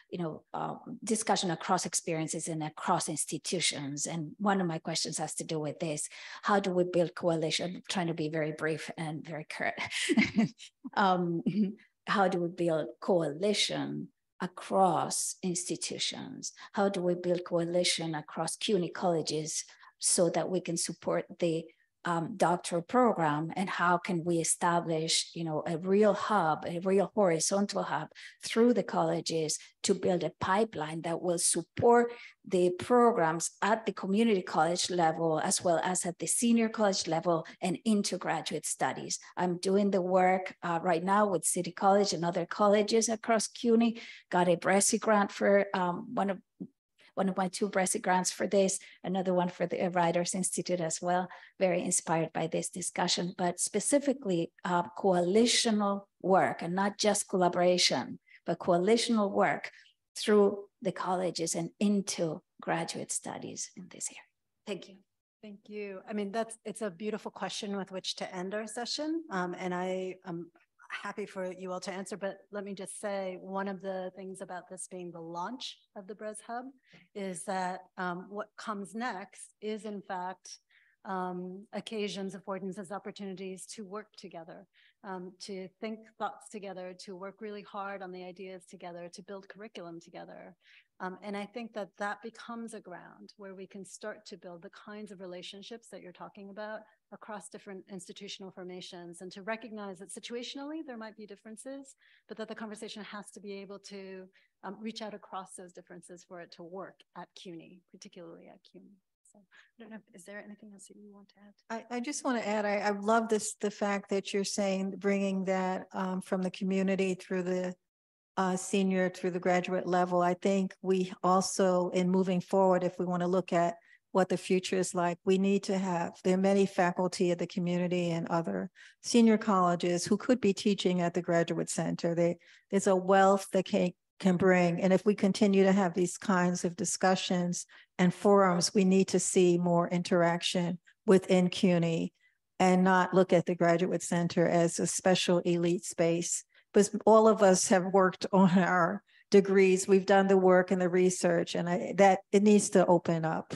[SPEAKER 11] you know, um, discussion across experiences and across institutions. And one of my questions has to do with this. How do we build coalition? I'm trying to be very brief and very curt. [LAUGHS] um, [LAUGHS] how do we build coalition across institutions? How do we build coalition across CUNY colleges so that we can support the um, doctoral program and how can we establish you know a real hub a real horizontal hub through the colleges to build a pipeline that will support the programs at the community college level as well as at the senior college level and into graduate studies. I'm doing the work uh, right now with city college and other colleges across cuny. Got a BRESI grant for um, one of one of my two BRESI grants for this, another one for the Writers Institute as well. Very inspired by this discussion, but specifically uh, coalitional work and not just collaboration, but coalitional work through the colleges and into graduate studies in this area. Thank you.
[SPEAKER 3] Thank you. I mean, that's, it's a beautiful question with which to end our session. Um, and I am happy for you all to answer, but let me just say, one of the things about this being the launch of the BRES Hub is that um, what comes next is in fact um, occasions, affordances, opportunities to work together, um, to think thoughts together, to work really hard on the ideas together, to build curriculum together. Um, and I think that that becomes a ground where we can start to build the kinds of relationships that you're talking about across different institutional formations and to recognize that situationally there might be differences, but that the conversation has to be able to um, reach out across those differences for it to work at CUNY, particularly at CUNY.
[SPEAKER 10] So I don't know, is there anything else that you want to add?
[SPEAKER 6] I, I just want to add, I, I love this, the fact that you're saying, bringing that um, from the community through the uh, senior through the graduate level. I think we also, in moving forward, if we want to look at what the future is like, we need to have, there are many faculty at the community and other senior colleges who could be teaching at the graduate center. They, there's a wealth that can, can bring. And if we continue to have these kinds of discussions and forums, we need to see more interaction within CUNY and not look at the graduate center as a special elite space. But all of us have worked on our degrees. We've done the work and the research and I, that it needs to open up.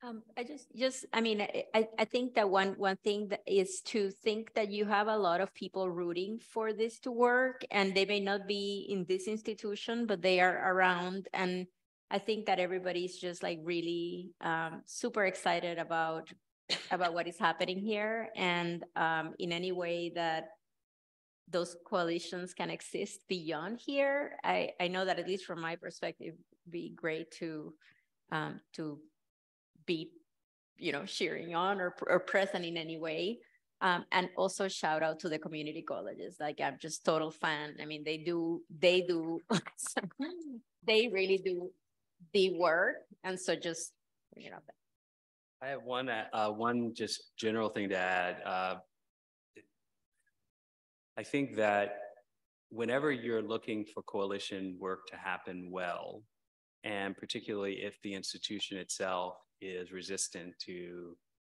[SPEAKER 4] Um, I just, just, I mean, I, I think that one, one thing that is to think that you have a lot of people rooting for this to work and they may not be in this institution, but they are around. And I think that everybody's just like really um, super excited about, about what is happening here. And um, in any way that those coalitions can exist beyond here, I, I know that at least from my perspective, be great to, um, to be, you know, cheering on or, or present in any way. Um, and also shout out to the community colleges. Like I'm just total fan. I mean, they do, they do, [LAUGHS] they really do the work. And so just, you know.
[SPEAKER 5] I have one, uh, one just general thing to add. Uh, I think that whenever you're looking for coalition work to happen well, and particularly if the institution itself is resistant to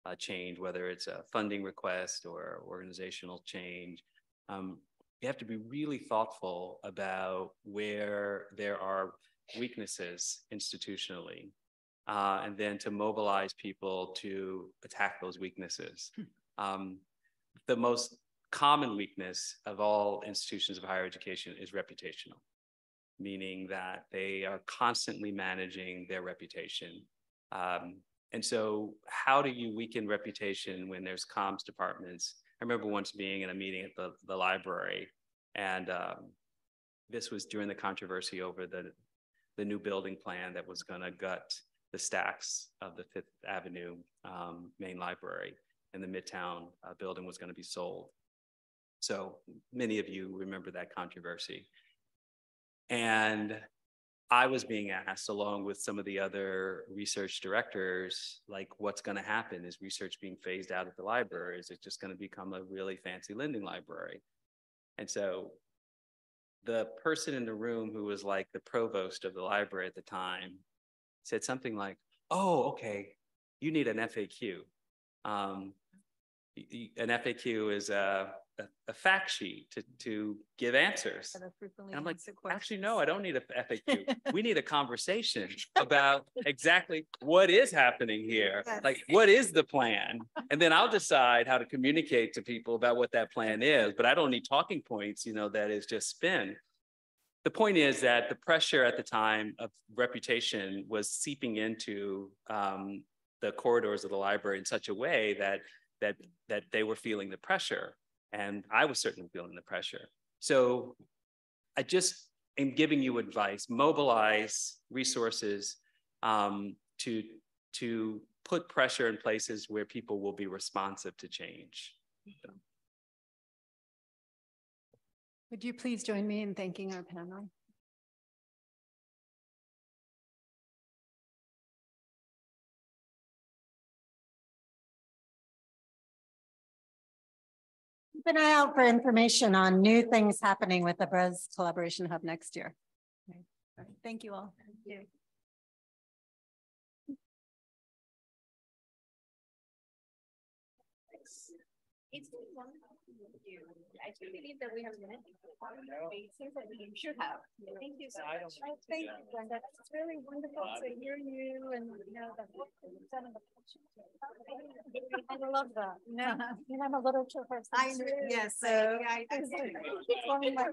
[SPEAKER 5] uh, change, whether it's a funding request or organizational change. Um, you have to be really thoughtful about where there are weaknesses institutionally, uh, and then to mobilize people to attack those weaknesses. Hmm. Um, the most common weakness of all institutions of higher education is reputational, meaning that they are constantly managing their reputation um, and so how do you weaken reputation when there's comms departments? I remember once being in a meeting at the, the library and um, this was during the controversy over the, the new building plan that was gonna gut the stacks of the Fifth Avenue um, main library and the Midtown uh, building was gonna be sold. So many of you remember that controversy. And I was being asked, along with some of the other research directors, like what's going to happen? Is research being phased out of the library? Is it just going to become a really fancy lending library? And so the person in the room who was like the provost of the library at the time said something like, Oh, okay, you need an FAQ. Um, an FAQ is a a, a fact sheet to, to give answers. And I'm like, actually, no, I don't need a FAQ. [LAUGHS] we need a conversation about exactly what is happening here. Yes. Like, what is the plan? And then I'll decide how to communicate to people about what that plan is. But I don't need talking points, you know, that is just spin. The point is that the pressure at the time of reputation was seeping into um, the corridors of the library in such a way that that that they were feeling the pressure and I was certainly feeling the pressure. So I just am giving you advice, mobilize resources um, to, to put pressure in places where people will be responsive to change.
[SPEAKER 10] Would you please join me in thanking our panel?
[SPEAKER 3] An eye out for information on new things happening with the BRES Collaboration Hub next year.
[SPEAKER 10] Thank you all. Thank you. It's been wonderful you. I do believe that we have before. It seems that we should have. Thank you so much. Oh, thank you, Brenda. It's really wonderful to hear you and you know the work that you've done in the [LAUGHS] I love that. No, [LAUGHS] and I'm a literature person. I yes, so yeah, I, [LAUGHS] it's one of my